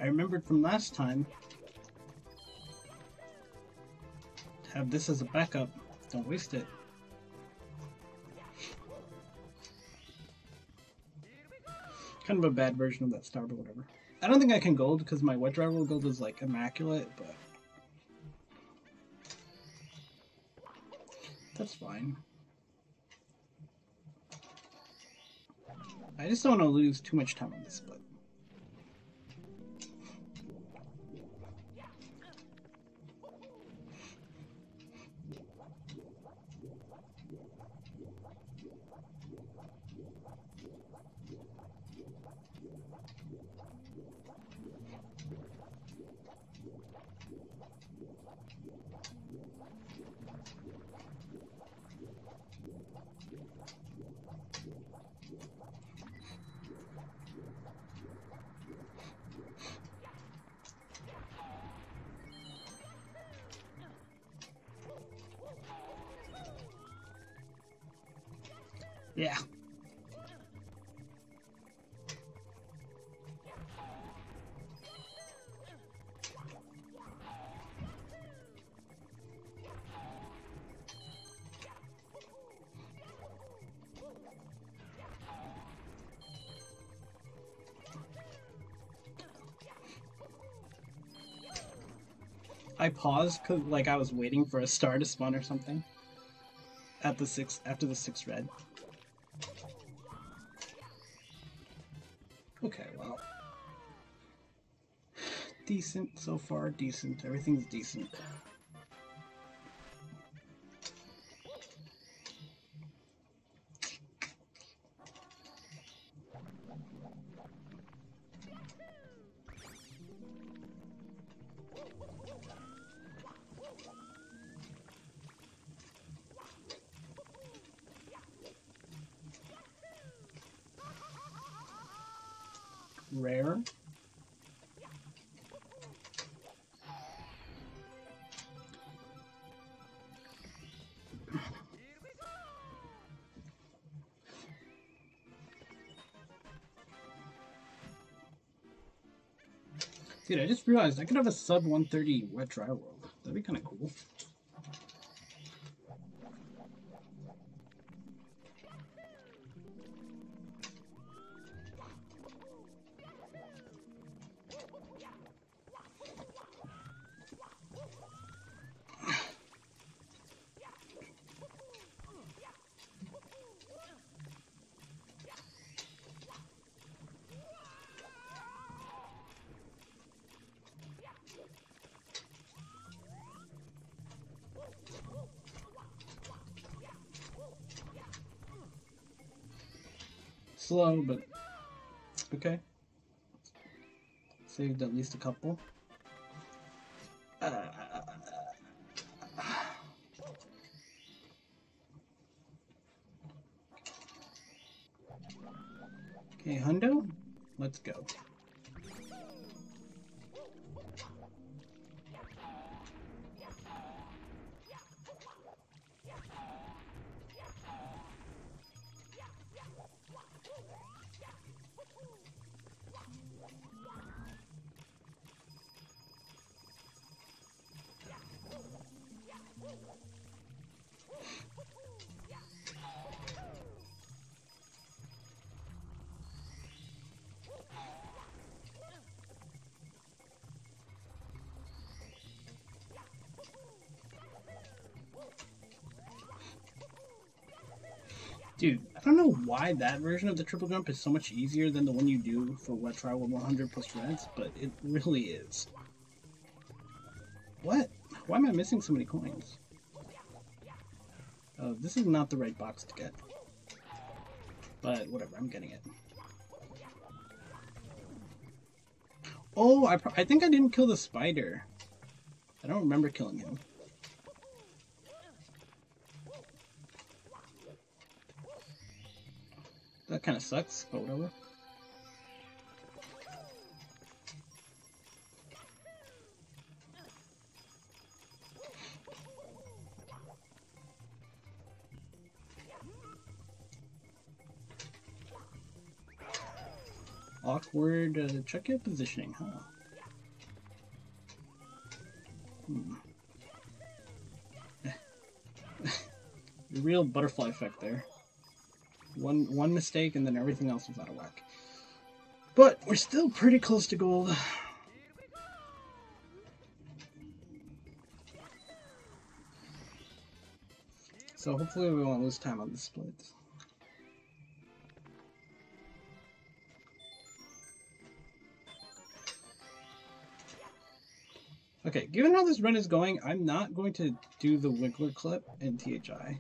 Remembered from last time to have this as a backup. Don't waste it. Kind of a bad version of that star, but whatever. I don't think I can gold because my wet dry world gold is like immaculate, but that's fine. I just don't want to lose too much time on this split. Paused cause like I was waiting for a star to spawn or something. At the six after the six red. Okay, well. Decent so far, decent. Everything's decent. Dude, I just realized I could have a sub 130 wet dry world. That'd be kind of cool. Slow, but okay. Saved at least a couple. Dude, I don't know why that version of the triple jump is so much easier than the one you do for Wet Dry 100 plus Reds, but it really is. What? Why am I missing so many coins? Oh, this is not the right box to get. But whatever, I'm getting it. Oh, I, I think I didn't kill the spider. I don't remember killing him. That kind of sucks, but whatever. Awkward uh, check your positioning, huh? Hmm. real butterfly effect there. One one mistake and then everything else was out of whack. But we're still pretty close to gold. So hopefully we won't lose time on the split. Okay, given how this run is going, I'm not going to do the Wiggler clip in THI.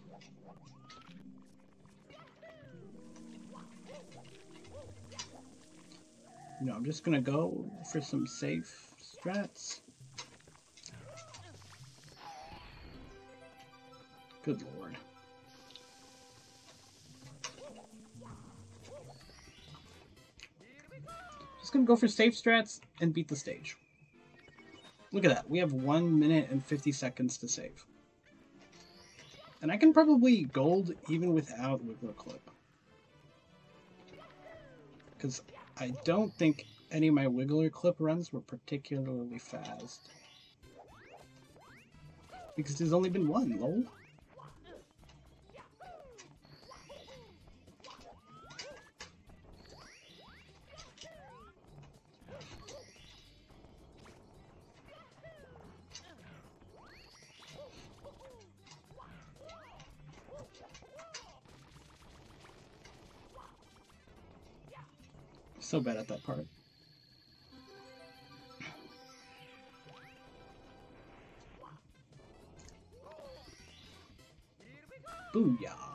No, I'm just gonna go for some safe strats. Good lord. Just gonna go for safe strats and beat the stage. Look at that. We have 1 minute and 50 seconds to save. And I can probably gold even without Wiggler Clip. Because I don't think any of my Wiggler Clip runs were particularly fast. Because there's only been one, lol. So bad at that part. Booyah.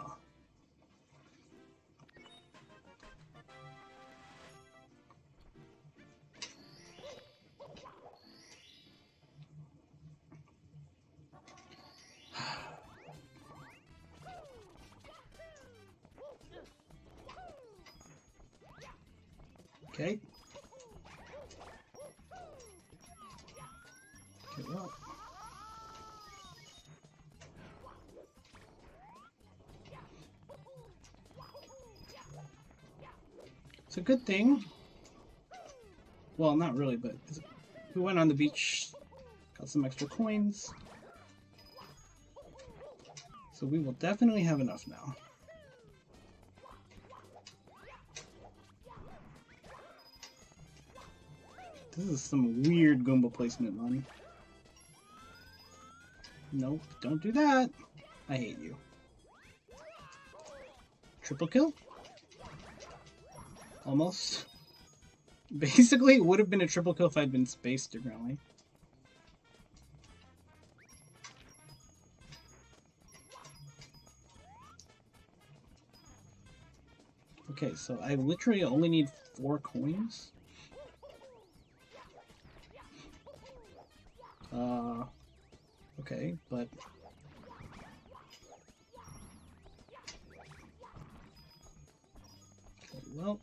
It's a good thing. Well, not really, but we went on the beach, got some extra coins. So we will definitely have enough now. This is some weird Goomba placement, man. Nope, don't do that. I hate you. Triple kill? Almost. Basically, it would have been a triple kill if I'd been spaced differently. Okay, so I literally only need four coins? Uh, okay, but... Okay, well...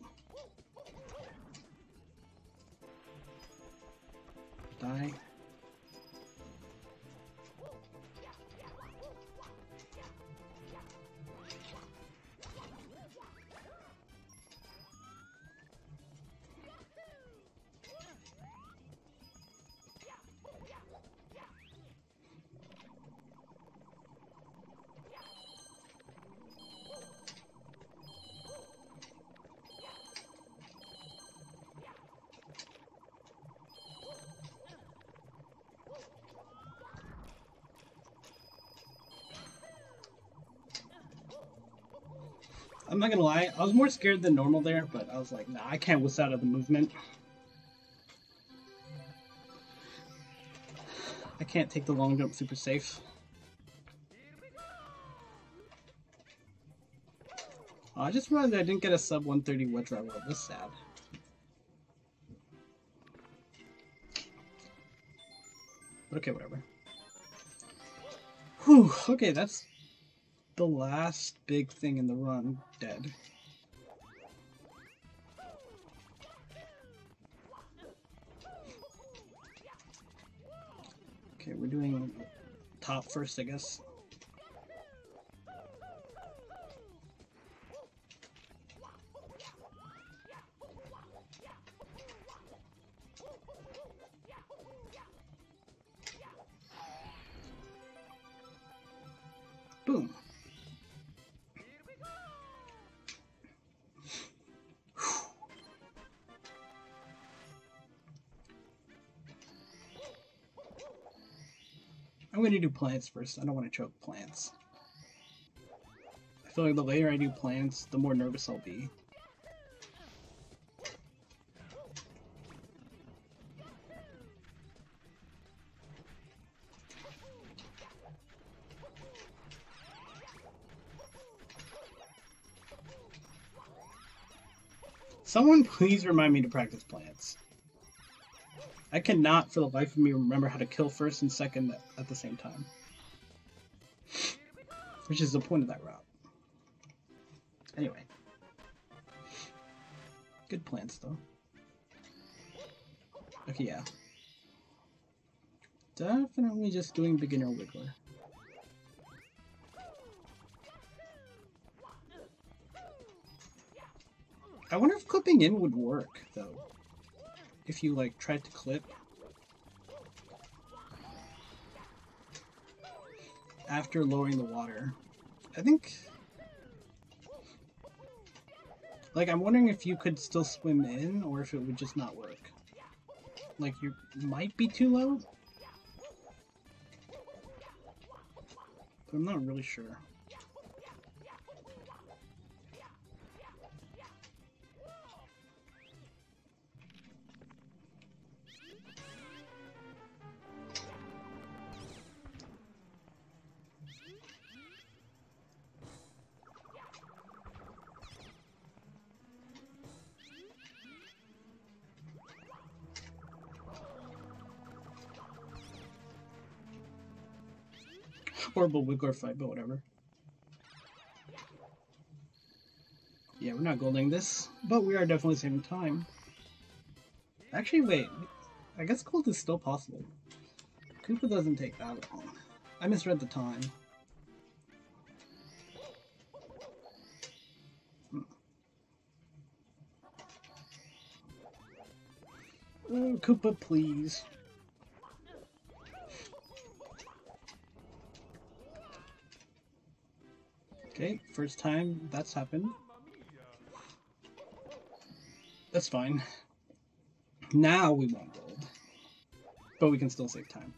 I'm not gonna lie, I was more scared than normal there, but I was like, nah, I can't whisk out of the movement. I can't take the long jump super safe. Oh, I just realized I didn't get a sub 130 wedge roll. That's sad. But okay, whatever. Whew, okay, that's the last big thing in the run dead. Okay, we're doing top first, I guess. I'm gonna do plants first. I don't want to choke plants. I feel like the later I do plants, the more nervous I'll be. Someone please remind me to practice plants. I cannot for the life of me remember how to kill first and second at the same time. Which is the point of that route. Anyway. Good plants though. Okay, yeah. Definitely just doing beginner wiggler. I wonder if clipping in would work, though. If you, like, tried to clip. After lowering the water. I think... Like, I'm wondering if you could still swim in, or if it would just not work. Like, you might be too low? But I'm not really sure. Horrible Wiggler fight, but whatever. Yeah, we're not golding this, but we are definitely saving time. Actually, wait. I guess gold is still possible. Koopa doesn't take that long. I misread the time. Hmm. Oh, Koopa, please. Okay, first time that's happened. That's fine. Now we won't gold. But we can still save time.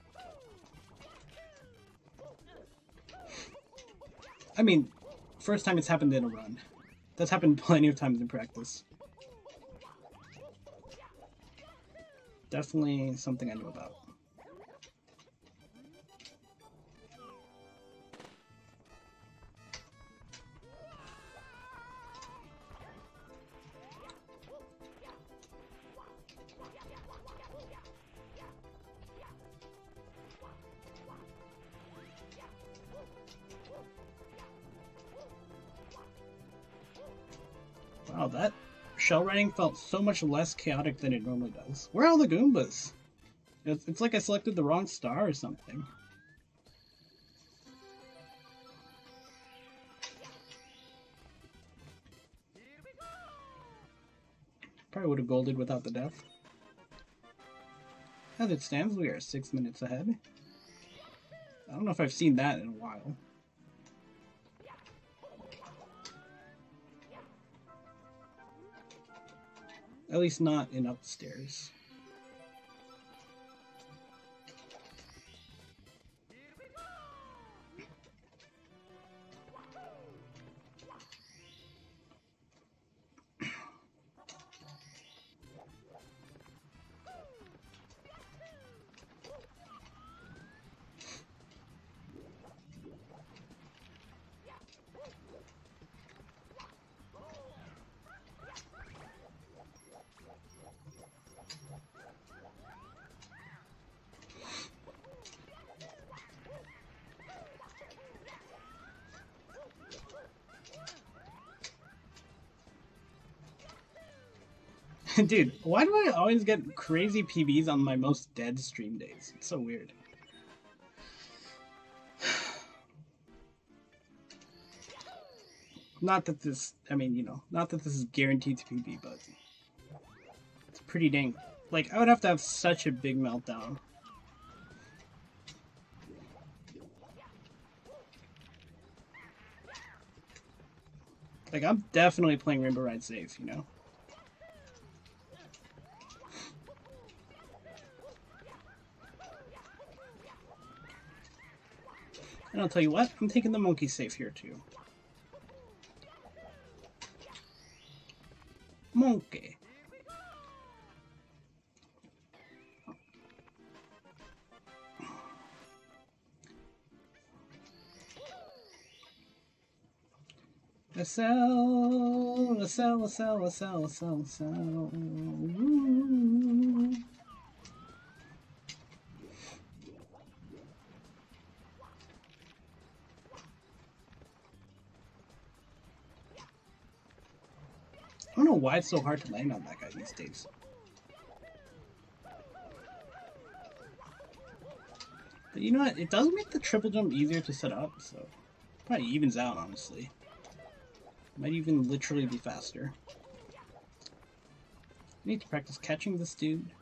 I mean, first time it's happened in a run. That's happened plenty of times in practice. Definitely something I knew about. Riding felt so much less chaotic than it normally does. Where are all the Goombas? It's, it's like I selected the wrong star or something. Probably would have golded without the death. As it stands, we are six minutes ahead. I don't know if I've seen that in a while. At least not in upstairs. Dude, why do I always get crazy PBs on my most dead stream days? It's so weird. Not that this, I mean, you know, not that this is guaranteed to PB, but it's pretty dang. Like, I would have to have such a big meltdown. Like, I'm definitely playing Rainbow Ride safe, you know? I'll tell you what, I'm taking the monkey safe here too. Monkey. A cell, a cell, a cell. Ooh. Know why it's so hard to land on that guy these days. But you know what? It does make the triple jump easier to set up, so probably evens out, honestly. Might even literally be faster. I need to practice catching this dude.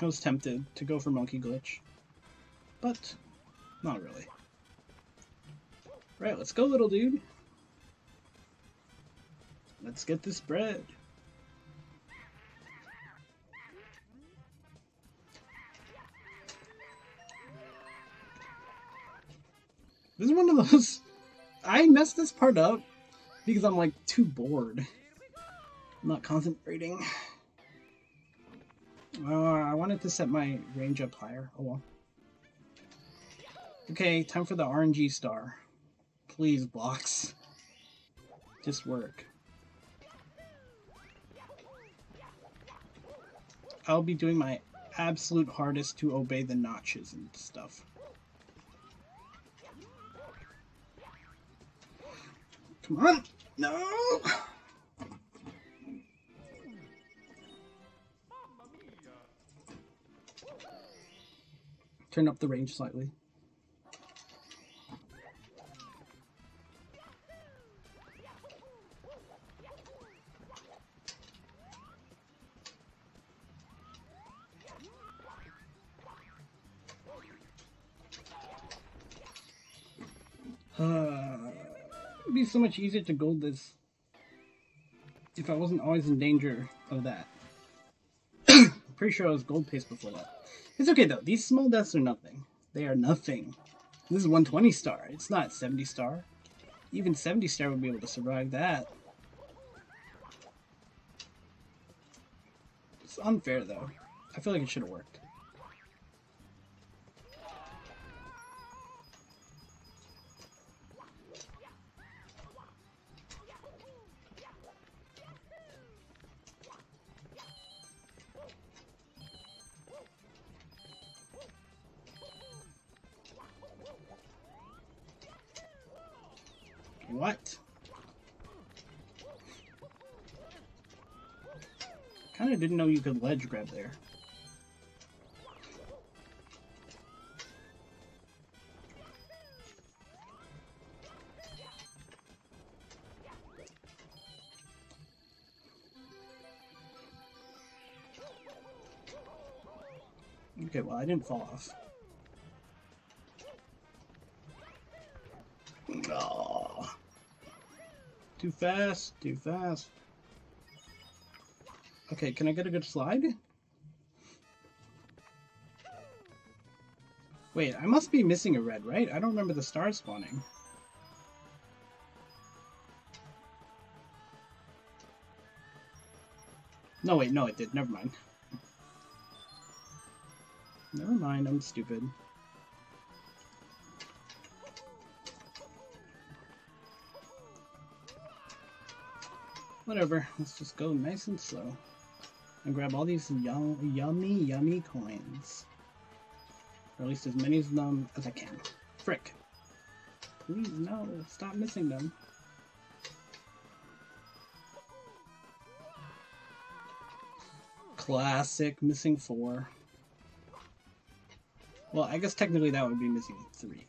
I was tempted to go for Monkey Glitch but not really. Right, let's go, little dude. Let's get this bread. This is one of those... I messed this part up because I'm, like, too bored. I'm not concentrating. Uh, I wanted to set my range up higher. Oh well. Okay, time for the RNG star. Please, blocks. Just work. I'll be doing my absolute hardest to obey the notches and stuff. Come on! No! Turn up the range slightly. It'd be so much easier to gold this if I wasn't always in danger of that. Pretty sure I was gold pace before that. It's okay though, these small deaths are nothing. They are nothing. This is 120 star, it's not 70 star. Even 70 star would be able to survive that. It's unfair though. I feel like it should have worked. Know you could ledge grab there. Okay, well I didn't fall off. Oh. Too fast, too fast. Okay, can I get a good slide? Wait, I must be missing a red, right? I don't remember the stars spawning. No, wait, no, it did. Never mind. Never mind, I'm stupid. Whatever, let's just go nice and slow. And grab all these yum, yummy, yummy coins. Or at least as many of them as I can. Frick. Please, no. Stop missing them. Classic missing four. Well, I guess technically that would be missing three.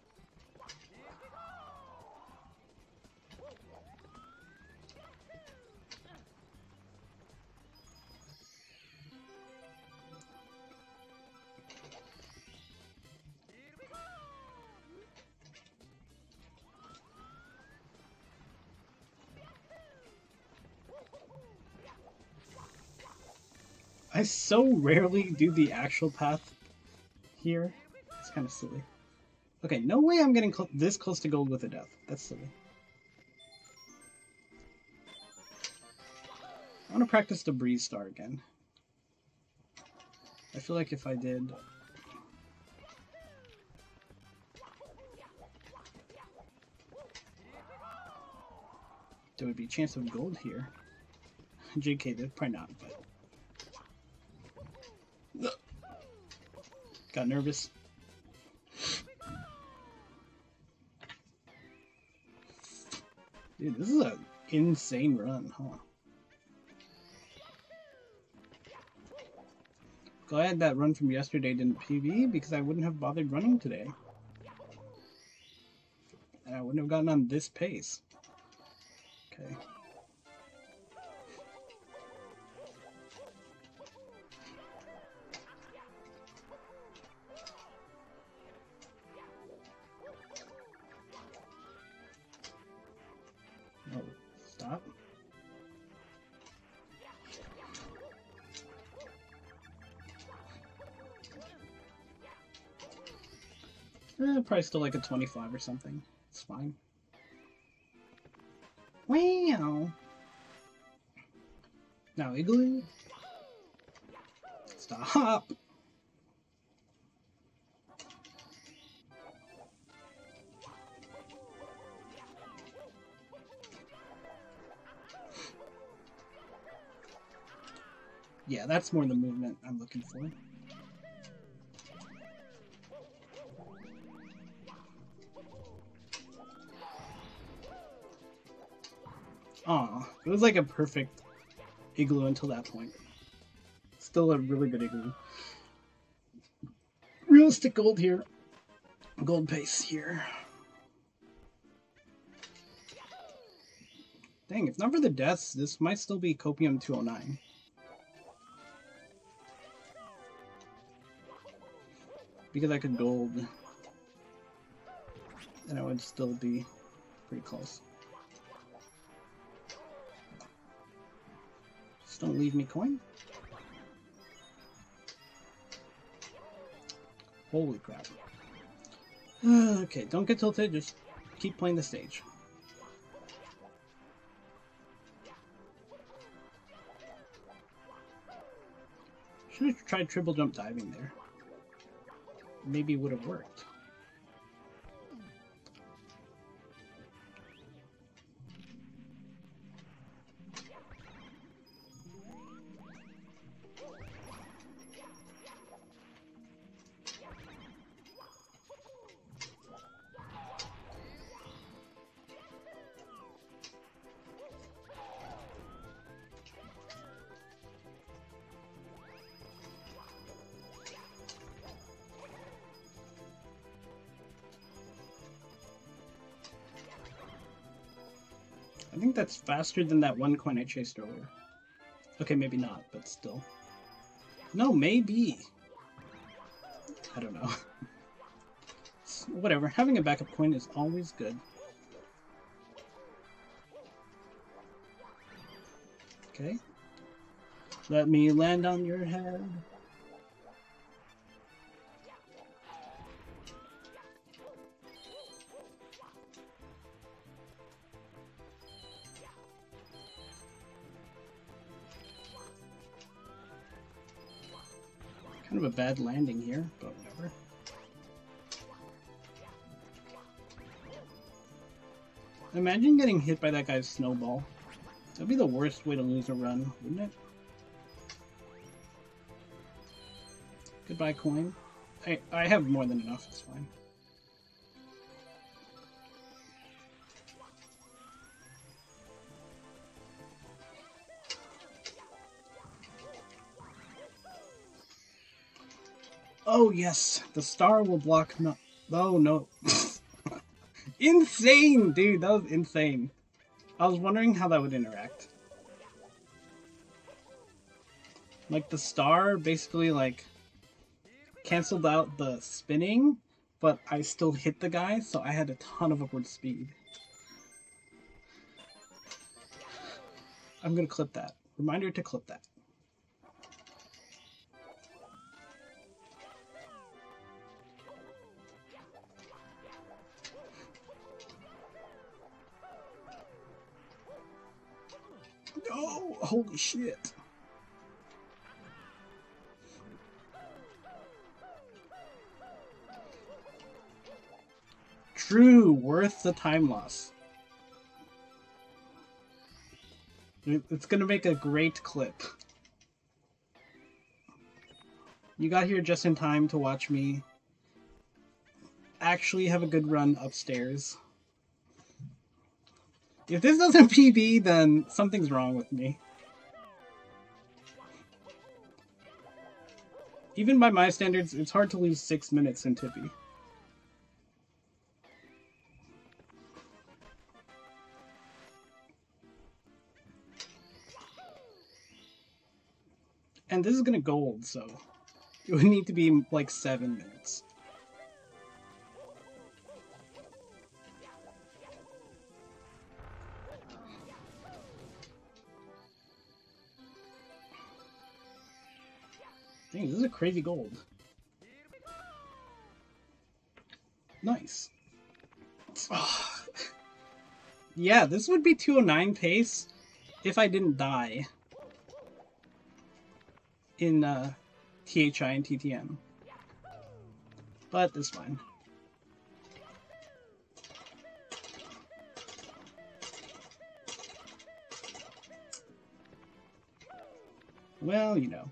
So rarely do the actual path here. It's kind of silly. Okay, no way I'm getting cl this close to gold with a death. That's silly. I want to practice the Breeze Star again. I feel like if I did... There would be a chance of gold here. JK, there's probably not, but... Got nervous. Dude, this is an insane run, huh? Glad that run from yesterday didn't PB because I wouldn't have bothered running today. And I wouldn't have gotten on this pace. Okay. Probably still like a 25 or something. It's fine. Wow. Now Igloo. Stop. Yeah, that's more the movement I'm looking for. It was like a perfect igloo until that point. Still a really good igloo. Realistic gold here. Gold pace here. Dang, if not for the deaths, this might still be Copium 209. Because I could gold. And I would still be pretty close. Don't leave me coin. Holy crap. okay, don't get tilted, just keep playing the stage. Should have tried triple jump diving there. Maybe it would have worked. That's faster than that one coin I chased earlier. Okay, maybe not, but still. No, maybe. I don't know. Whatever, having a backup coin is always good. Okay. Let me land on your head. Of a bad landing here, but whatever. Imagine getting hit by that guy's snowball. That'd be the worst way to lose a run, wouldn't it? Goodbye, coin. I, I have more than enough, it's fine. Oh yes, the star will block no- Oh no. insane, dude, that was insane. I was wondering how that would interact. Like the star basically like canceled out the spinning, but I still hit the guy, so I had a ton of upward speed. I'm gonna clip that. Reminder to clip that. Oh, holy shit. True, worth the time loss. It's gonna make a great clip. You got here just in time to watch me actually have a good run upstairs. If this doesn't PB, then something's wrong with me. Even by my standards, it's hard to lose six minutes in Tippy. And this is gonna gold, so it would need to be like seven minutes. Dang, this is a crazy gold. Nice. yeah, this would be 209 pace if I didn't die in uh, THI and TTM. But it's fine. Well, you know.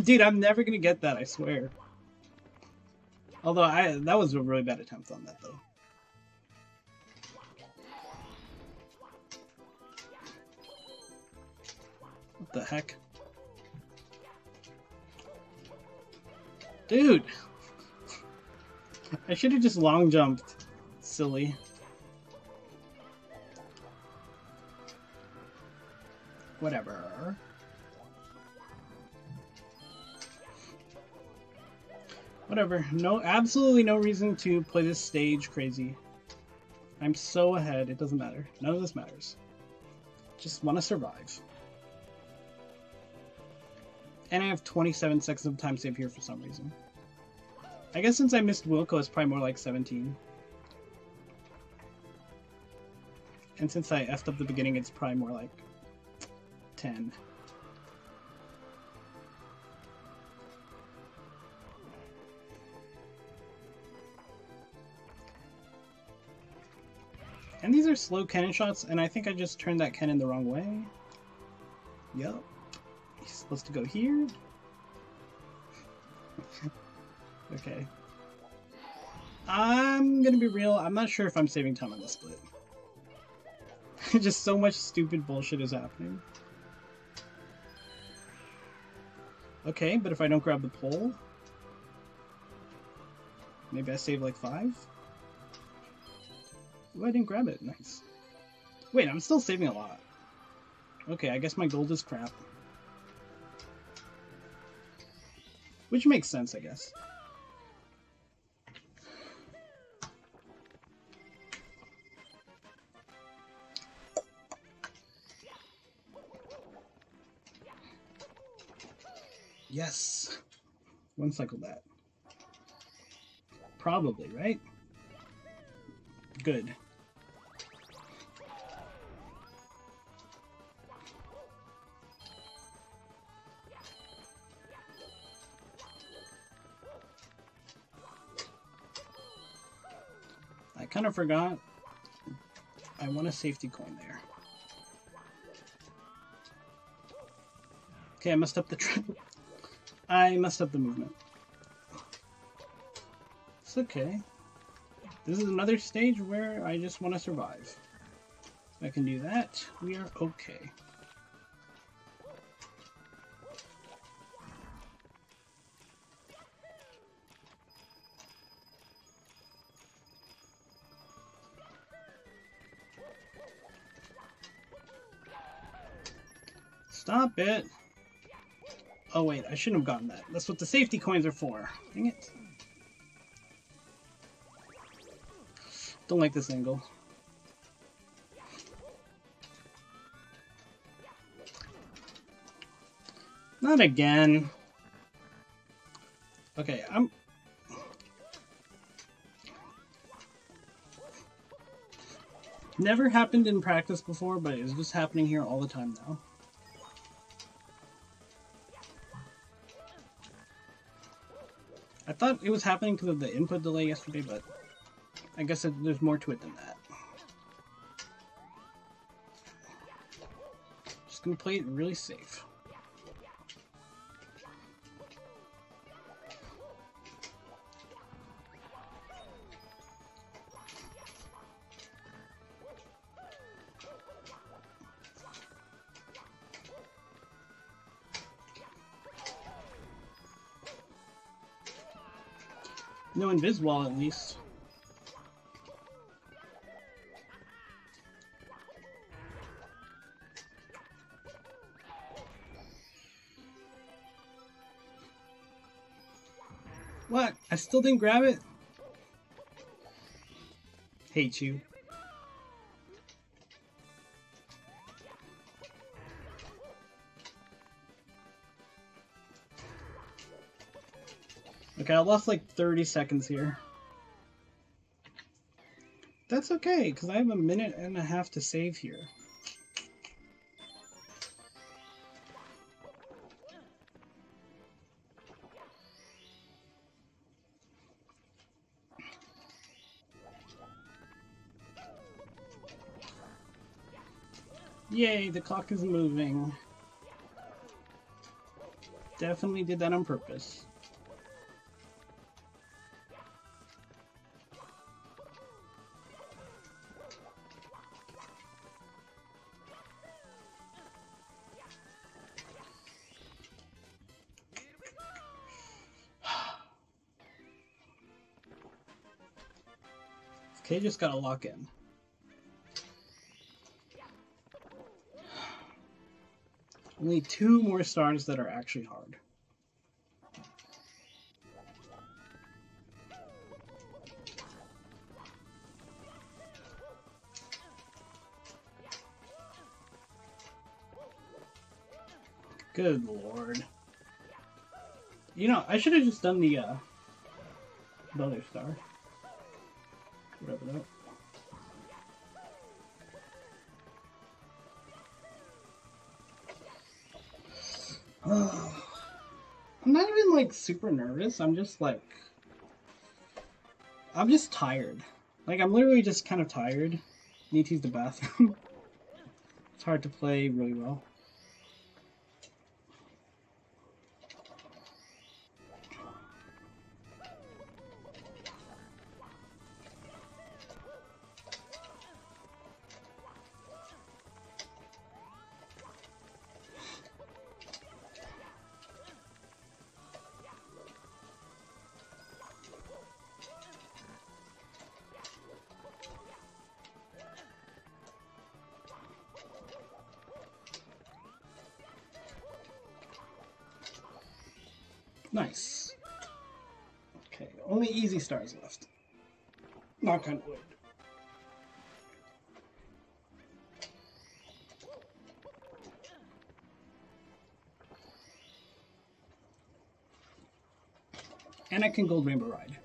Dude, I'm never gonna get that, I swear. Although I that was a really bad attempt on that though. What the heck? Dude! I should have just long jumped. Silly. Whatever. Whatever. No, absolutely no reason to play this stage crazy. I'm so ahead, it doesn't matter. None of this matters. Just want to survive. And I have 27 seconds of time save here for some reason. I guess since I missed Wilco, it's probably more like 17. And since I effed up the beginning, it's probably more like 10. And these are slow cannon shots, and I think I just turned that cannon the wrong way. Yup. He's supposed to go here. okay. I'm gonna be real, I'm not sure if I'm saving time on this split. just so much stupid bullshit is happening. Okay, but if I don't grab the pole... Maybe I save like five? Oh, I didn't grab it. Nice. Wait, I'm still saving a lot. Okay, I guess my gold is crap. Which makes sense, I guess. Yes! One cycle that. Probably, right? Good. I kind of forgot I want a safety coin there. Okay, I messed up the trip. I messed up the movement. It's okay. This is another stage where I just want to survive. If I can do that, we are okay. Stop it! Oh wait, I shouldn't have gotten that. That's what the safety coins are for. Dang it. Don't like this angle. Not again. Okay, I'm... Never happened in practice before, but it's just happening here all the time now. I thought it was happening because of the input delay yesterday, but I guess there's more to it than that. Just gonna play it really safe. No Inviswall, at least. Still didn't grab it? Hate you. Okay, I lost like 30 seconds here. That's okay, because I have a minute and a half to save here. Yay, the clock is moving. Definitely did that on purpose. Okay, just gotta lock in. Only two more stars that are actually hard. Good lord. You know, I should have just done the, uh, the other star. Whatever that. I'm not even like super nervous. I'm just like I'm just tired. Like I'm literally just kind of tired. Need to use the bathroom. it's hard to play really well. Stars left. Knock on wood. And I can gold rainbow ride.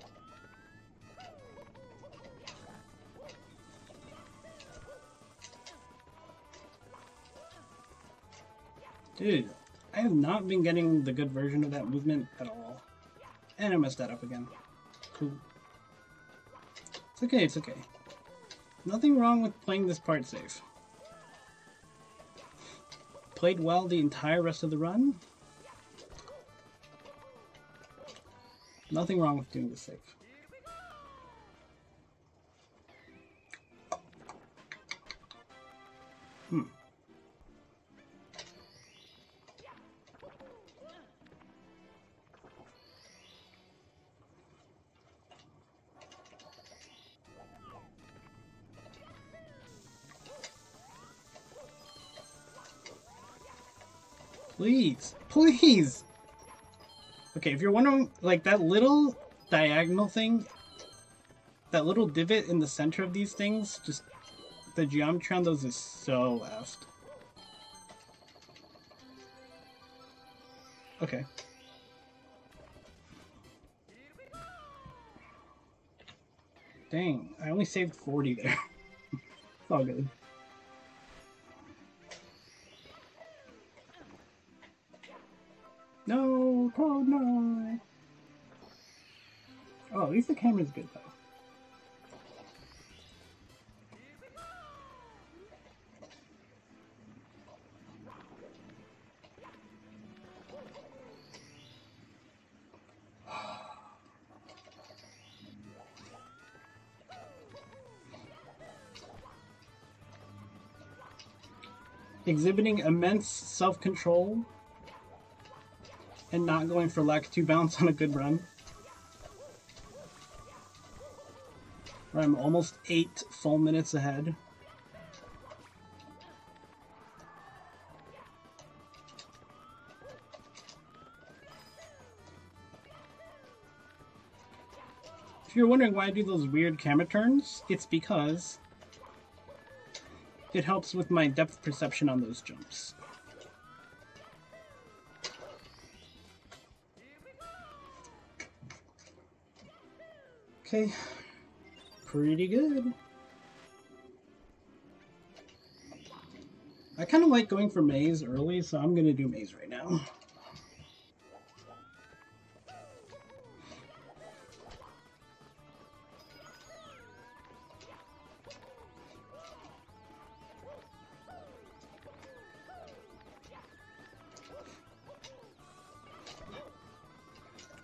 Dude, I have not been getting the good version of that movement at all. And I messed that up again. Cool. It's okay, it's okay. Nothing wrong with playing this part safe. Played well the entire rest of the run. Nothing wrong with doing this safe. Please. Okay, if you're wondering, like that little diagonal thing, that little divot in the center of these things, just the geometry on those is so left. Okay. Dang, I only saved 40 there. it's all good. No, Toad, no. Oh, at least the camera's good though. Exhibiting immense self-control and not going for Lakitu bounce on a good run. I'm almost eight full minutes ahead. If you're wondering why I do those weird camera turns, it's because it helps with my depth perception on those jumps. Okay, pretty good. I kind of like going for maze early, so I'm going to do maze right now.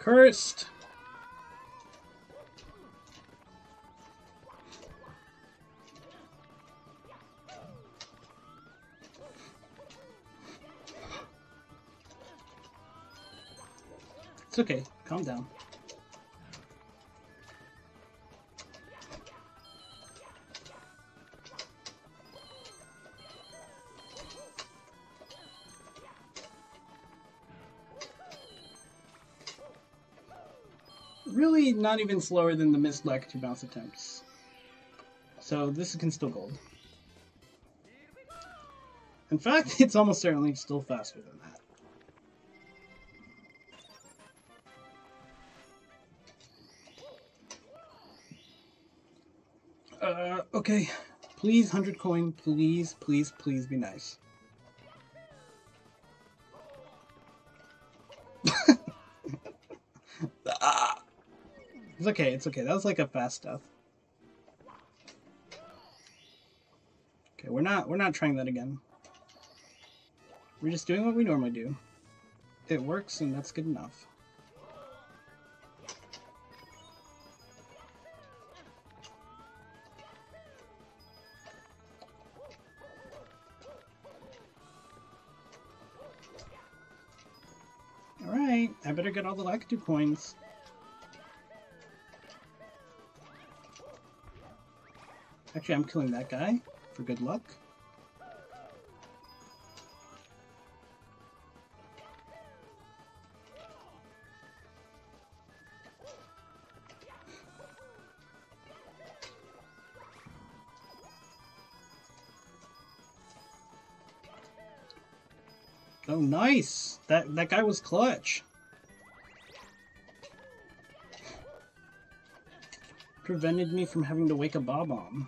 Cursed! It's okay. Calm down. Really not even slower than the missed Lakitu bounce attempts. So this can still gold. In fact, it's almost certainly still faster than that. Okay. Please, 100 coin. Please, please, please be nice. ah. It's okay, it's okay. That was like a fast death. Okay, we're not we're not trying that again. We're just doing what we normally do. It works and that's good enough. Better get all the Lakitu coins. Actually, I'm killing that guy for good luck. Oh, nice! That that guy was clutch. prevented me from having to wake a Bob-omb.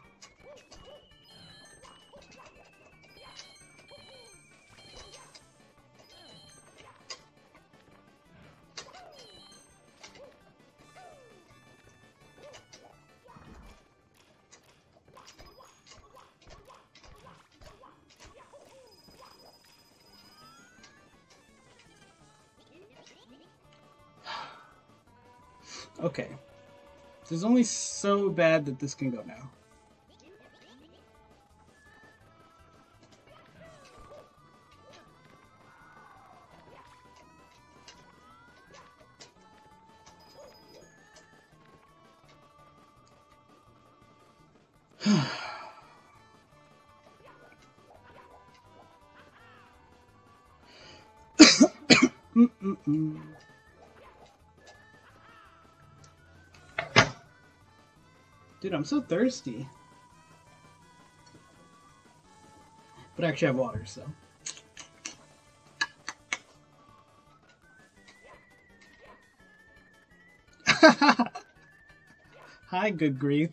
only so bad that this can go now. Dude, I'm so thirsty. But I actually have water, so. Hi, good grief.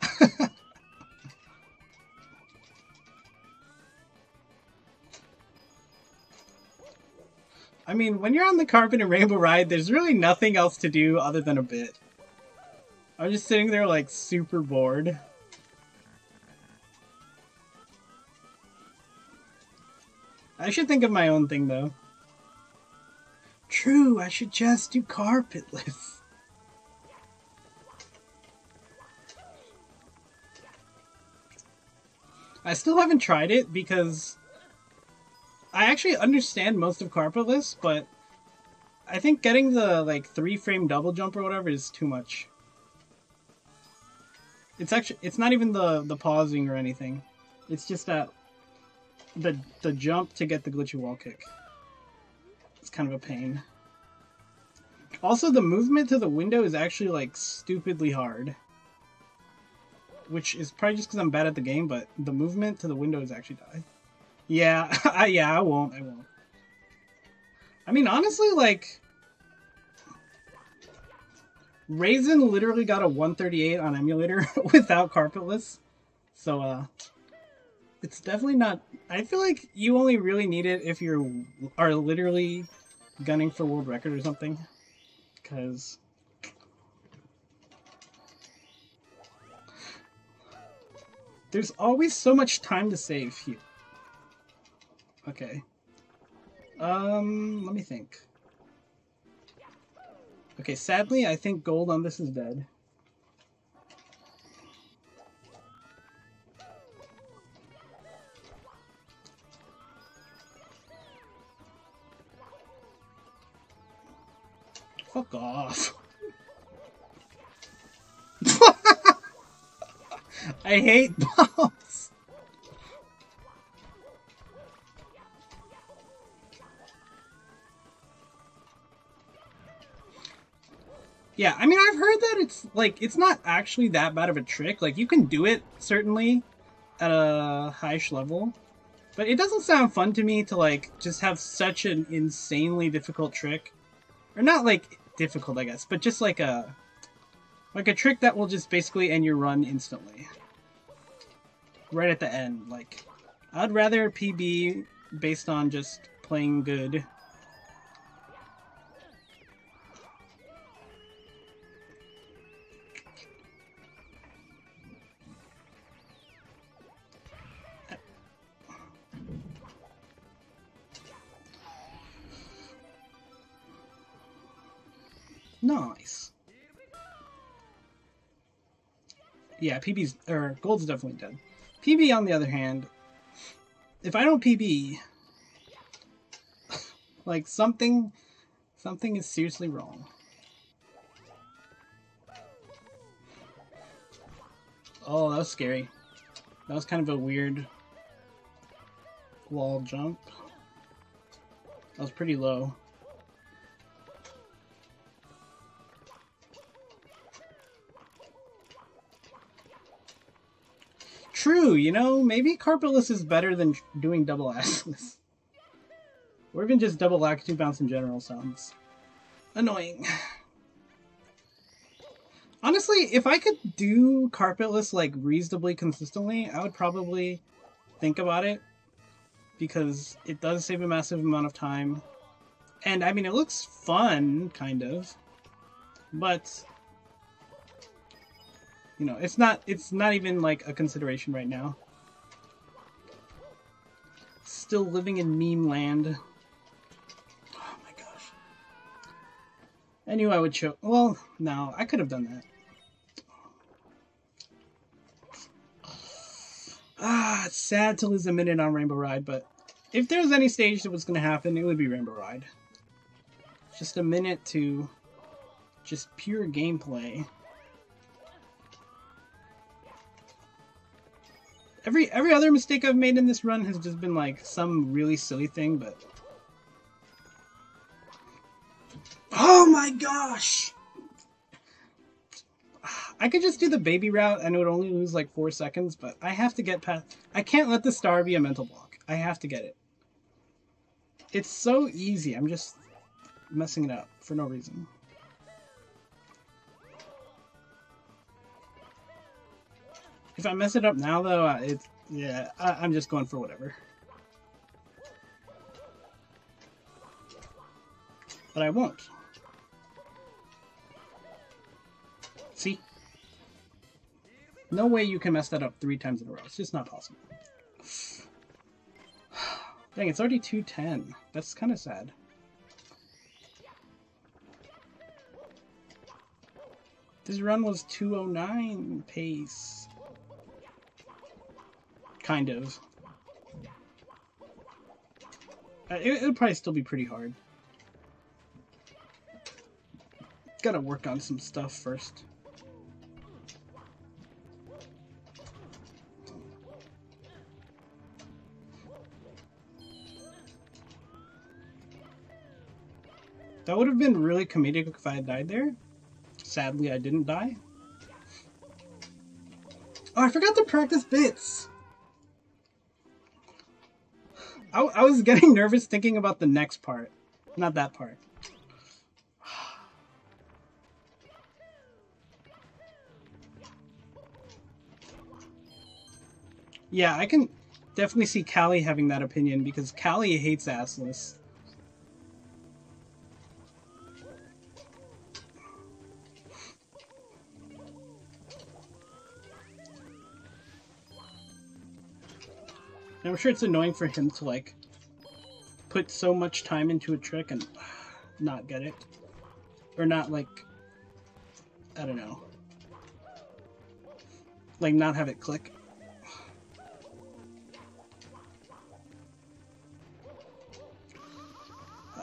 I mean, when you're on the carpet and rainbow ride, there's really nothing else to do other than a bit. I'm just sitting there like super bored. I should think of my own thing though. True, I should just do carpetless. I still haven't tried it because I actually understand most of carpetless, but I think getting the like three frame double jump or whatever is too much. It's actually it's not even the the pausing or anything. It's just that the the jump to get the glitchy wall kick. It's kind of a pain. Also, the movement to the window is actually like stupidly hard. Which is probably just because I'm bad at the game, but the movement to the window is actually die. Yeah, I, yeah, I won't. I won't. I mean, honestly, like Raisin literally got a 138 on emulator without carpetless, so uh, it's definitely not. I feel like you only really need it if you are literally gunning for world record or something, because. There's always so much time to save here. Okay. Um, let me think. Okay, sadly, I think gold on this is dead. Fuck off. I hate Yeah, I mean, I've heard that it's like it's not actually that bad of a trick. Like you can do it certainly at a highish level, but it doesn't sound fun to me to like just have such an insanely difficult trick, or not like difficult, I guess, but just like a like a trick that will just basically end your run instantly, right at the end. Like, I'd rather PB based on just playing good Yeah, PB's or gold's definitely dead. PB on the other hand, if I don't PB, like something something is seriously wrong. Oh, that was scary. That was kind of a weird wall jump. That was pretty low. True, you know, maybe carpetless is better than doing double axeless. Or even just double two bounce in general sounds annoying. Honestly, if I could do carpetless like reasonably consistently, I would probably think about it because it does save a massive amount of time. And I mean, it looks fun, kind of, but you know, it's not it's not even like a consideration right now. Still living in meme land. Oh my gosh. I knew I would choke. Well, no, I could have done that. Ah, it's sad to lose a minute on Rainbow Ride, but if there was any stage that was going to happen, it would be Rainbow Ride. Just a minute to just pure gameplay. Every every other mistake I've made in this run has just been like some really silly thing, but Oh my gosh! I could just do the baby route and it would only lose like four seconds, but I have to get past. I can't let the star be a mental block. I have to get it. It's so easy. I'm just messing it up for no reason. If I mess it up now, though, it's yeah. I, I'm just going for whatever. But I won't. See? No way you can mess that up three times in a row. It's just not possible. Dang, it's already 210. That's kind of sad. This run was 209 pace. Kind of. Uh, it, it'll probably still be pretty hard. Gotta work on some stuff first. That would have been really comedic if I had died there. Sadly, I didn't die. Oh, I forgot to practice bits! I, I was getting nervous thinking about the next part. Not that part. Yeah, I can definitely see Callie having that opinion because Callie hates assless. And I'm sure it's annoying for him to like put so much time into a trick and not get it. Or not like I don't know. Like not have it click.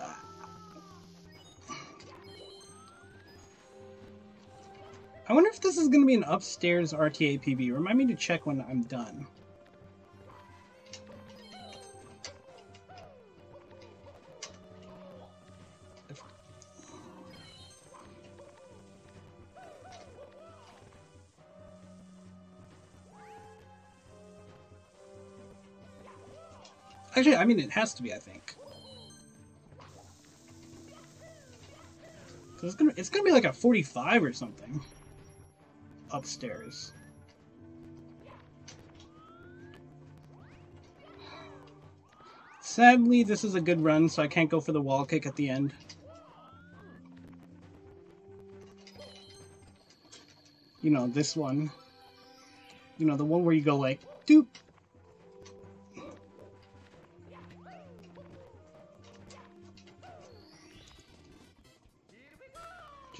I wonder if this is going to be an upstairs RTA PB. Remind me to check when I'm done. Actually, I mean, it has to be, I think. So it's gonna, it's gonna be like a 45 or something. Upstairs. Sadly, this is a good run, so I can't go for the wall kick at the end. You know, this one. You know, the one where you go like, doop,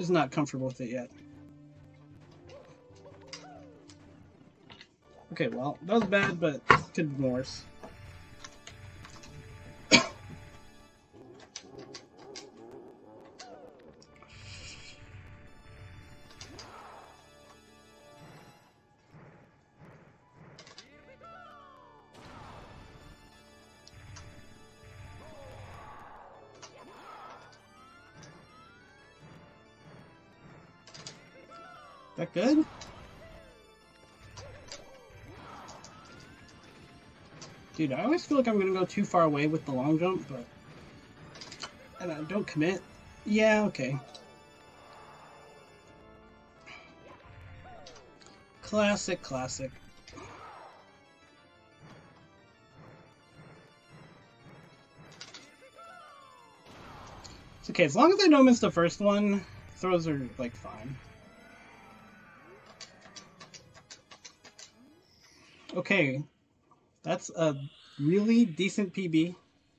Just not comfortable with it yet. Okay, well, that was bad, but could be worse. I always feel like I'm gonna go too far away with the long jump, but... And I don't commit. Yeah, okay. Classic, classic. It's okay, as long as I don't miss the first one, throws are, like, fine. Okay, that's a really decent PB.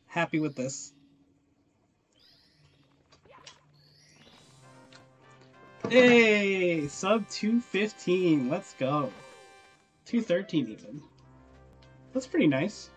Happy with this. Hey, sub 215. Let's go. 213 even. That's pretty nice.